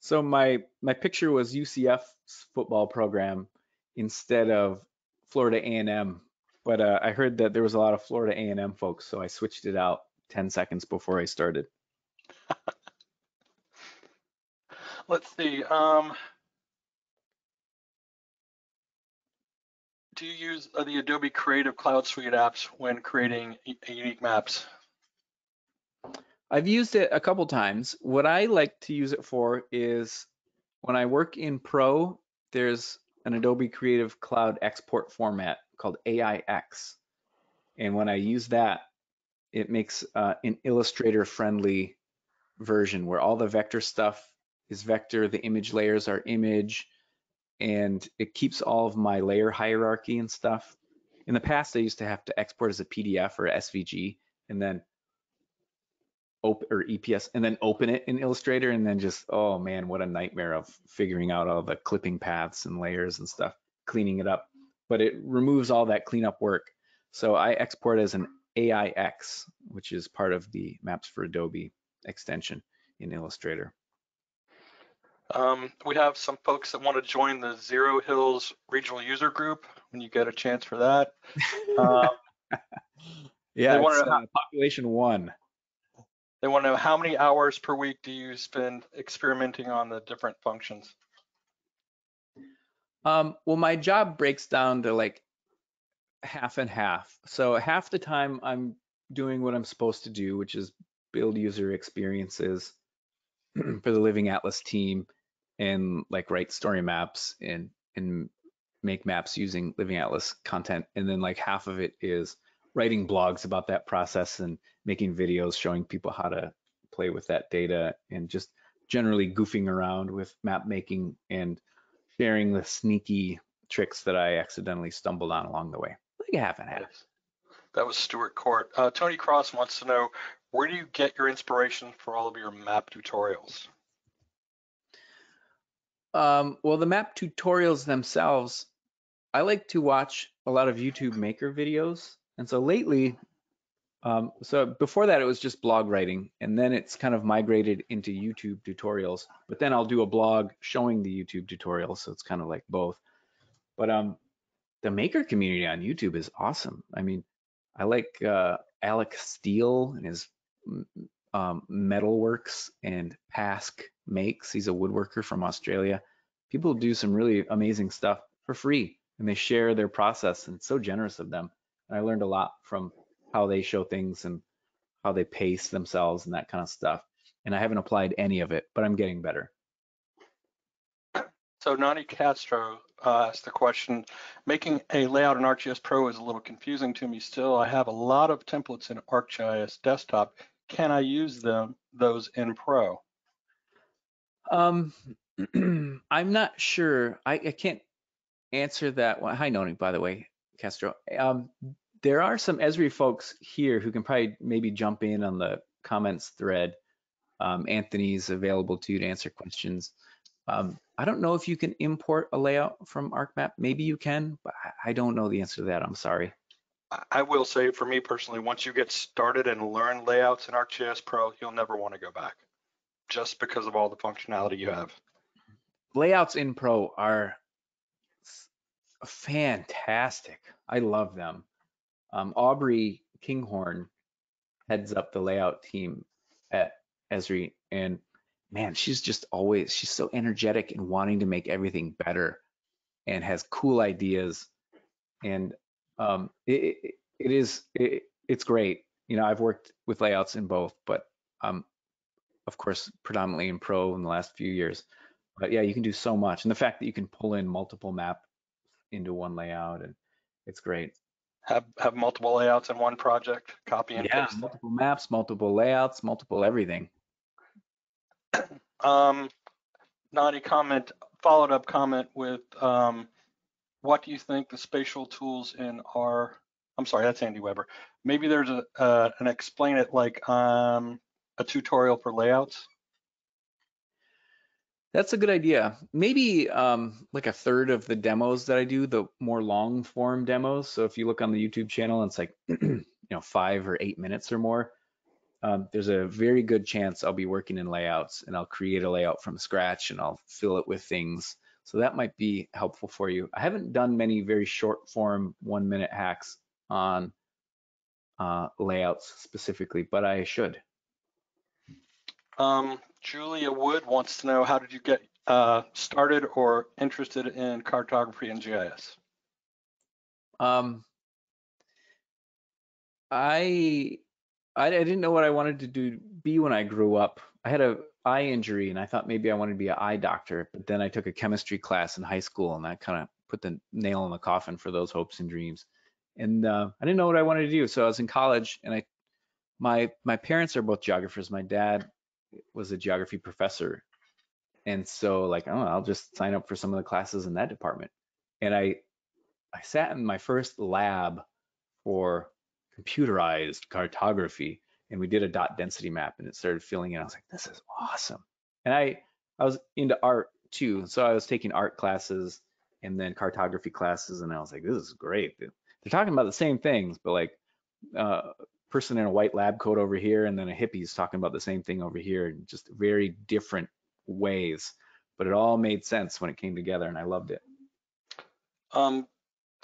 so my my picture was UCF's football program instead of Florida A&M. But uh, I heard that there was a lot of Florida A&M folks, so I switched it out 10 seconds before I started. Let's see. Um, do you use uh, the Adobe Creative Cloud Suite apps when creating unique maps? I've used it a couple times. What I like to use it for is when I work in Pro, there's an Adobe Creative Cloud export format called AIX. And when I use that, it makes uh, an Illustrator friendly version where all the vector stuff is vector, the image layers are image, and it keeps all of my layer hierarchy and stuff. In the past, I used to have to export as a PDF or SVG and then open or EPS and then open it in Illustrator and then just oh man, what a nightmare of figuring out all the clipping paths and layers and stuff, cleaning it up. But it removes all that cleanup work. So I export as an AIX, which is part of the Maps for Adobe extension in Illustrator. Um, we have some folks that want to join the Zero Hills Regional User Group when you get a chance for that. Um, yeah, They wanna it's, know uh, population one. they want to know how many hours per week do you spend experimenting on the different functions? Um, well, my job breaks down to like half and half. So half the time I'm doing what I'm supposed to do, which is build user experiences for the Living Atlas team and like write story maps and and make maps using Living Atlas content. And then like half of it is writing blogs about that process and making videos showing people how to play with that data and just generally goofing around with map making and sharing the sneaky tricks that I accidentally stumbled on along the way. And half. Yes. That was Stuart Court. Uh, Tony Cross wants to know where do you get your inspiration for all of your map tutorials? Um, well, the map tutorials themselves, I like to watch a lot of YouTube maker videos. And so lately, um, so before that, it was just blog writing, and then it's kind of migrated into YouTube tutorials. But then I'll do a blog showing the YouTube tutorials, so it's kind of like both. But um, the maker community on YouTube is awesome. I mean, I like uh, Alec Steele and his um, Metalworks and Pask Makes. He's a woodworker from Australia. People do some really amazing stuff for free, and they share their process, and so generous of them. And I learned a lot from how they show things and how they pace themselves and that kind of stuff. And I haven't applied any of it, but I'm getting better. So Nani Castro uh, asked the question, making a layout in ArcGIS Pro is a little confusing to me still. I have a lot of templates in ArcGIS Desktop. Can I use them, those in Pro? Um, I'm not sure. I, I can't answer that one. Hi, Noni, by the way, Castro. Um, there are some Esri folks here who can probably maybe jump in on the comments thread. Um, Anthony's available to you to answer questions. Um, I don't know if you can import a layout from ArcMap. Maybe you can, but I- don't know the answer to that. I'm sorry. I- I will say for me personally, once you get started and learn layouts in ArcGIS Pro, you'll never want to go back just because of all the functionality you have. layouts in Pro are fantastic. I love them. Um, Aubrey Kinghorn heads up the layout team at Esri, and man, she's just always she's so energetic and wanting to make everything better. and has cool ideas. And um, it, it, it is, it, it's great. You know, I've worked with layouts in both, but um, of course, predominantly in Pro in the last few years. But yeah, you can do so much. And the fact that you can pull in multiple map into one layout and it's great. Have have multiple layouts in one project, copy and Yeah, paste. multiple maps, multiple layouts, multiple everything. Um, Nadi comment, followed up comment with, um, what do you think the spatial tools in R, I'm sorry, that's Andy Weber. Maybe there's a, uh, an explain it like, um, a tutorial for layouts. That's a good idea. Maybe um, like a third of the demos that I do, the more long form demos. So if you look on the YouTube channel, it's like you know five or eight minutes or more. Um, there's a very good chance I'll be working in layouts and I'll create a layout from scratch and I'll fill it with things. So that might be helpful for you. I haven't done many very short form one minute hacks on uh, layouts specifically, but I should. Um, Julia Wood wants to know, how did you get, uh, started or interested in cartography and GIS? Um, I, I I didn't know what I wanted to do be when I grew up. I had a eye injury and I thought maybe I wanted to be an eye doctor, but then I took a chemistry class in high school and that kind of put the nail in the coffin for those hopes and dreams. And uh, I didn't know what I wanted to do, so I was in college and I my my parents are both geographers. My dad was a geography professor, and so like oh I'll just sign up for some of the classes in that department. And I I sat in my first lab for computerized cartography and we did a dot density map and it started filling in. I was like, this is awesome. And I I was into art too. So I was taking art classes and then cartography classes and I was like, this is great. They're talking about the same things, but like uh person in a white lab coat over here and then a hippie's talking about the same thing over here in just very different ways. But it all made sense when it came together and I loved it. Um,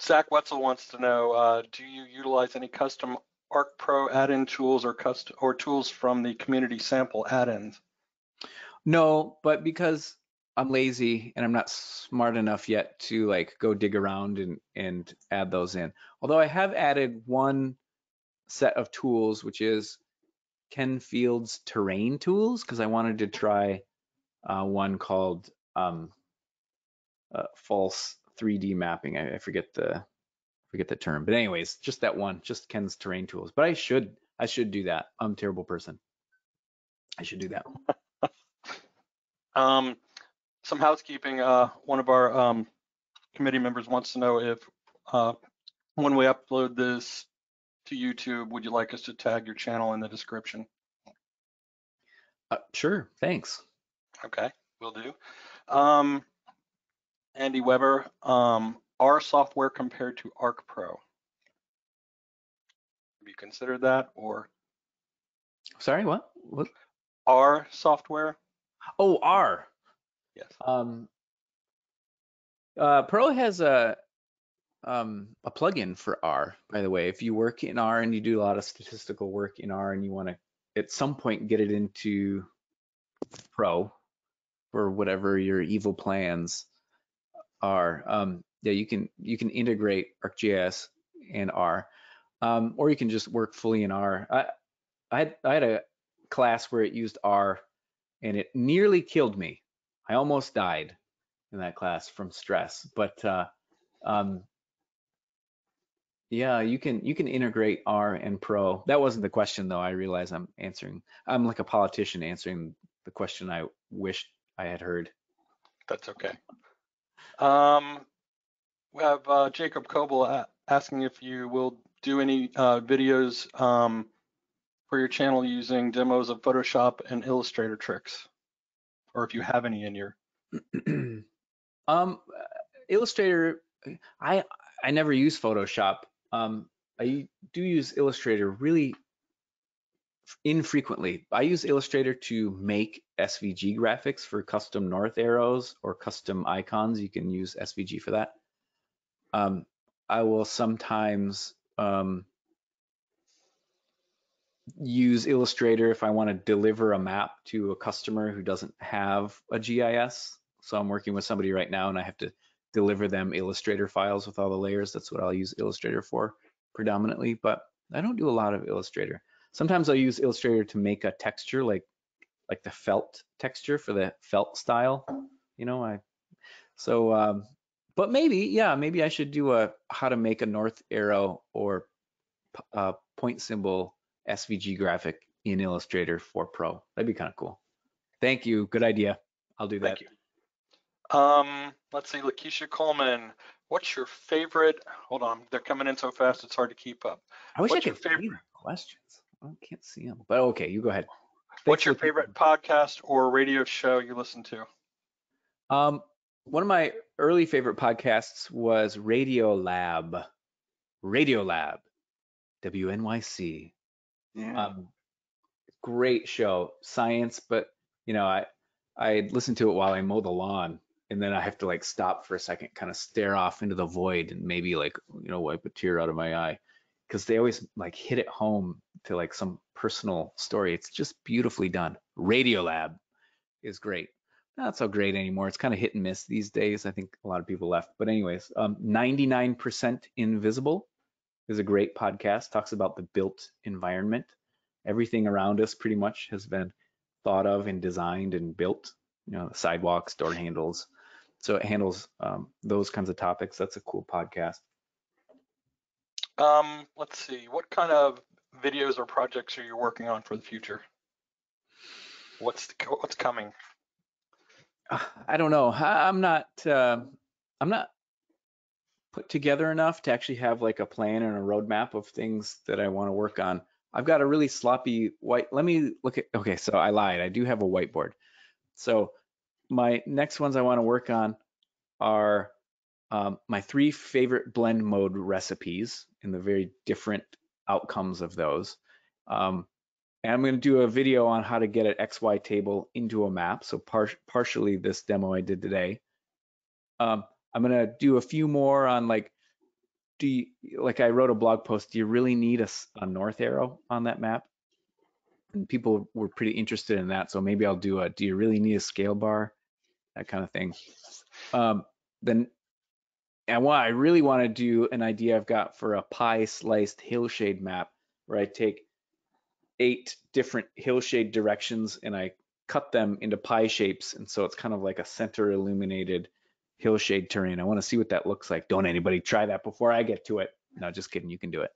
Zach Wetzel wants to know, uh, do you utilize any custom Arc Pro add-in tools or or tools from the community sample add-ins? No, but because I'm lazy and I'm not smart enough yet to like go dig around and and add those in. Although I have added one set of tools, which is Ken Field's terrain tools, because I wanted to try uh, one called um, uh, false 3D mapping. I, I forget the forget the term, but anyways, just that one, just Ken's terrain tools. But I should I should do that. I'm a terrible person. I should do that. Um, some housekeeping. Uh, one of our um, committee members wants to know if uh, when we upload this to YouTube, would you like us to tag your channel in the description? Uh, sure, thanks. Okay, we'll do. Um, Andy Weber, um, R software compared to Arc Pro. Have you considered that or Sorry, what? What? R software? Oh, R. Yes. Um, uh, Pro has a um, a plugin for R, by the way. If you work in R and you do a lot of statistical work in R and you want to at some point get it into Pro for whatever your evil plans are, um, yeah, you can you can integrate ArcGIS and R, um, or you can just work fully in R. I I had, I had a class where it used R, and it nearly killed me. I almost died in that class from stress, but uh, um, yeah, you can you can integrate R and Pro. That wasn't the question though. I realize I'm answering. I'm like a politician answering the question I wished I had heard. That's okay. Um, we have uh, Jacob Coble asking if you will do any uh, videos um, for your channel using demos of Photoshop and Illustrator tricks, or if you have any in your. um, Illustrator, I I never use Photoshop. Um, I do use Illustrator really infrequently. I use Illustrator to make SVG graphics for custom north arrows or custom icons. You can use SVG for that. Um, I will sometimes um, use Illustrator if I want to deliver a map to a customer who doesn't have a GIS. So I'm working with somebody right now and I have to deliver them Illustrator files with all the layers. That's what I'll use Illustrator for predominantly, but I don't do a lot of Illustrator. Sometimes I'll use Illustrator to make a texture like like the felt texture for the felt style. You know, I so um, but maybe yeah, maybe I should do a how to make a north arrow or uh, point symbol SVG graphic in Illustrator for Pro. That'd be kind of cool. Thank you. Good idea. I'll do that. Thank you. Um, let's see, Lakeisha Coleman, what's your favorite? Hold on, they're coming in so fast it's hard to keep up. I wish What's I your could see favorite- questions. I can't see them, but okay, you go ahead. What's your favorite podcast or radio show you listen to? Um, one of my early favorite podcasts was Radio Lab. Radio Lab, WNYC. Yeah. Um, great show, science, but you know, I I listen to it while I mow the lawn, and then I have to like stop for a second, kind of stare off into the void, and maybe like you know wipe a tear out of my eye, because they always like hit it home to like some personal story. It's just beautifully done. Radio Lab is great. Not so great anymore. It's kind of hit and miss these days. I think a lot of people left. But anyways, um, 99% Invisible is a great podcast. Talks about the built environment. Everything around us pretty much has been thought of and designed and built. You know, sidewalks, door handles. So it handles um, those kinds of topics. That's a cool podcast. Um, let's see, what kind of videos or projects are you working on for the future? What's the, what's coming? I don't know. I'm not. Uh, I'm not put together enough to actually have like a plan and a roadmap of things that I want to work on. I've got a really sloppy white. Let me look at. Okay, so I lied. I do have a whiteboard. So my next ones I want to work on are um, my three favorite blend mode recipes and the very different outcomes of those. Um, and I'm going to do a video on how to get an XY table into a map. So par- partially this demo I did today. Um, I'm going to do a few more on like, do you, like I wrote a blog post, do you really need a, a north arrow on that map? And people were pretty interested in that. So maybe I'll do a, do you really need a scale bar? That kind of thing. Um, then and what I really want to do an idea I've got for a pie sliced hillshade map where I take eight different hillshade directions and I cut them into pie shapes. And so it's kind of like a center illuminated hillshade terrain. I want to see what that looks like. Don't anybody try that before I get to it. No, just kidding. You can do it.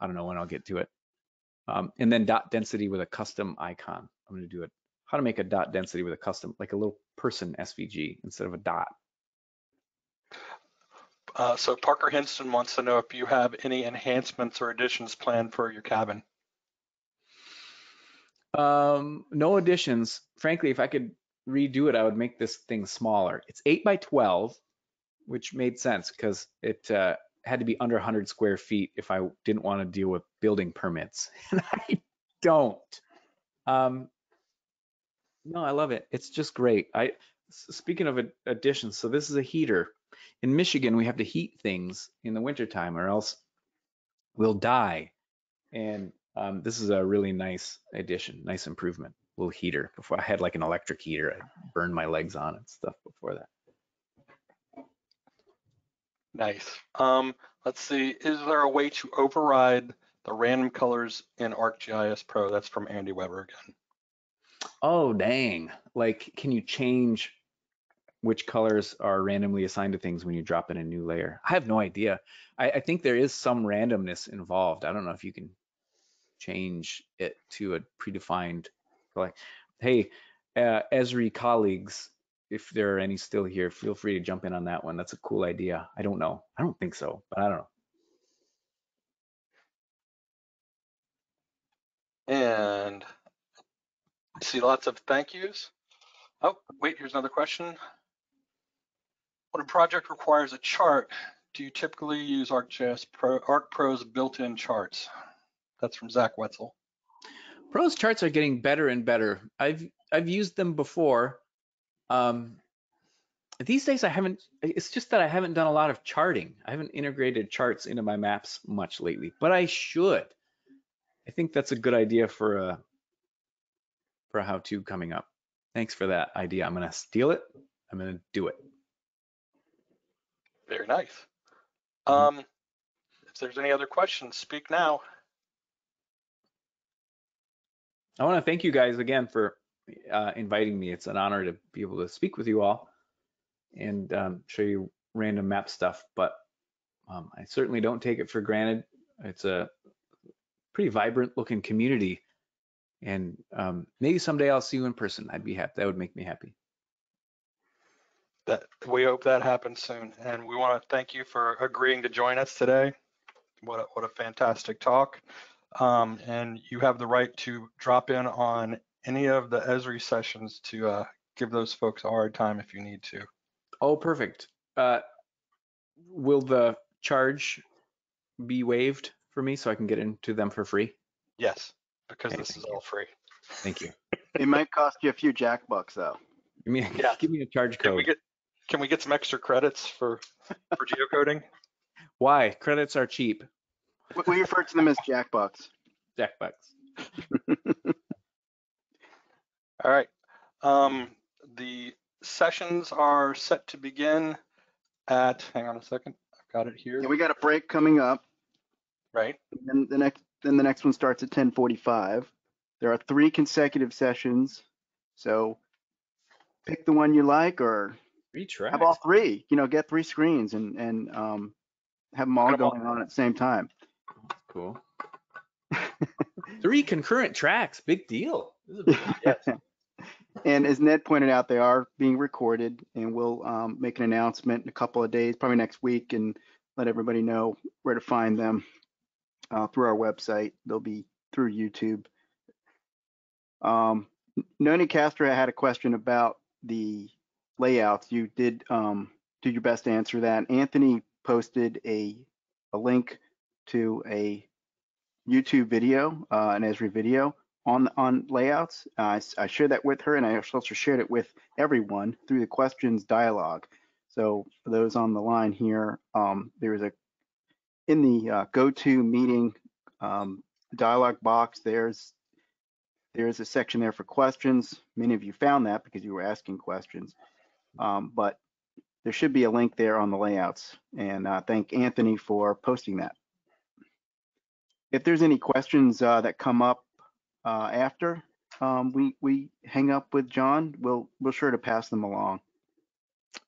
I don't know when I'll get to it. Um, and then dot density with a custom icon. I'm going to do it. How to make a dot density with a custom, like a little person SVG instead of a dot. Uh, so Parker Hinston wants to know if you have any enhancements or additions planned for your cabin. Um, no additions. Frankly, if I could redo it, I would make this thing smaller. It's eight by 12, which made sense because it uh, had to be under 100 square feet if I didn't want to deal with building permits. And I don't. Um, no, I love it. It's just great. I speaking of additions, so this is a heater. In Michigan, we have to heat things in the wintertime or else we'll die. And um, this is a really nice addition, nice improvement. Little heater. Before I had like an electric heater, I burned my legs on and stuff before that. Nice. Um, let's see, is there a way to override the random colors in ArcGIS Pro? That's from Andy Weber again. Oh dang! Like, can you change which colors are randomly assigned to things when you drop in a new layer? I have no idea. I, I think there is some randomness involved. I don't know if you can change it to a predefined. Like, hey, uh, Esri colleagues, if there are any still here, feel free to jump in on that one. That's a cool idea. I don't know. I don't think so, but I don't know. And I see lots of thank yous. Oh, wait, here's another question. When a project requires a chart, do you typically use ArcGIS Pro, ArcPro's built-in charts? That's from Zach Wetzel. Pros charts are getting better and better. I've I've used them before. Um, these days I haven't. It's just that I haven't done a lot of charting. I haven't integrated charts into my maps much lately, but I should. I think that's a good idea for a for a how-to coming up. Thanks for that idea. I'm gonna steal it. I'm gonna do it. Very nice. Mhm. Um, if there's any other questions, speak now. I want to thank you guys again for uh, inviting me. It's an honor to be able to speak with you all and um, show you random map stuff. But um, I certainly don't take it for granted. It's a pretty vibrant looking community, and um, maybe someday I'll see you in person. I'd be happy. That would make me happy. That we hope that happens soon, and we want to thank you for agreeing to join us today. What a, what a fantastic talk! Um, and you have the right to drop in on any of the Esri sessions to uh, give those folks a hard time if you need to. Oh, perfect. Uh, will the charge be waived for me so I can get into them for free? Yes, because Okay, this is you. all free. Thank you. It might cost you a few jack bucks though. Give me, Yeah. give me a charge Can we code. get can we get some extra credits for for geocoding? Why? Credits are cheap. We- We refer to them as jack bucks. Jackbucks. All right. Um, the sessions are set to begin at, hang on a second, I've got it here, Yeah, we got a break coming up. right? And the next, then the next one starts at 10:45. There are three consecutive sessions, so pick the one you like, or Three tracks. have all three. You know, get three screens and and um, have them all Put 'em all- going on at the same time. Cool. Three concurrent tracks. Big deal. This is a big. And as Ned pointed out, they are being recorded, and we'll um, make an announcement in a couple of days, probably next week, and let everybody know where to find them uh, through our website. They'll be through YouTube. Um, Noni Castro had a question about the layouts. You did um, do your best to answer that. Anthony posted a a link to a YouTube video, uh, an Esri video on on layouts. Uh, I, I shared that with her, and I also shared it with everyone through the questions dialogue. So for those on the line here, um, there is a in the uh, go-to meeting um, dialogue box. There's there's a section there for questions. Many of you found that because you were asking questions, um, but there should be a link there on the layouts. And uh, thank Anthony for posting that. If there's any questions uh, that come up uh, after um, we we hang up with John, we'll we'll sure to pass them along.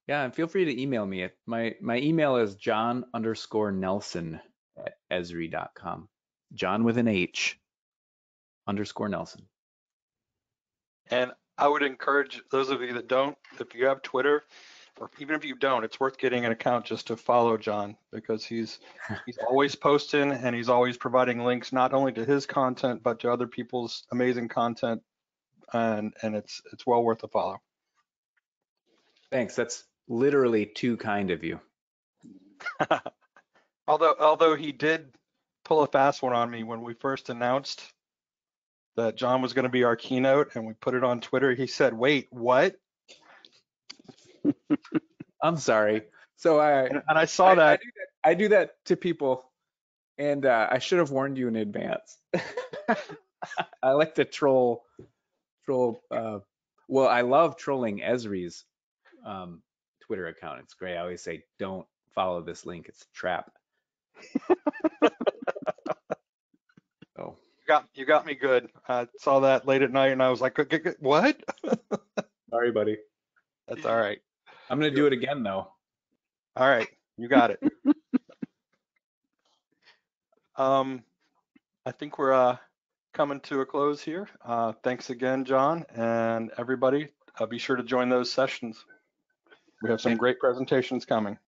Yeah, and feel free to email me. My my email is john underscore nelson at esri.com. John with an H underscore Nelson. And I would encourage those of you that don't, if you have Twitter, or even if you don't, it's worth getting an account just to follow John because he's he's always posting and he's always providing links not only to his content but to other people's amazing content, and and it's it's well worth a follow. Thanks. That's literally too kind of you. although although he did pull a fast one on me when we first announced that John was going to be our keynote and we put it on Twitter. He said, "Wait, what?" I'm sorry. So I And, and I saw I, I that. do that. I do that to people, and uh, I should have warned you in advance. I like to troll, troll. Uh, well, I love trolling Esri's um, Twitter account. It's great. I always say, "Don't follow this link. It's a trap." got you got me good. I saw that late at night and I was like, "G- g- g- "What?" sorry, buddy. That's all right. I'm gonna do it again though. All right, you got it. um, I think we're uh, coming to a close here. Uh, thanks again, John, and everybody. Uh, be sure to join those sessions. We have some great presentations coming.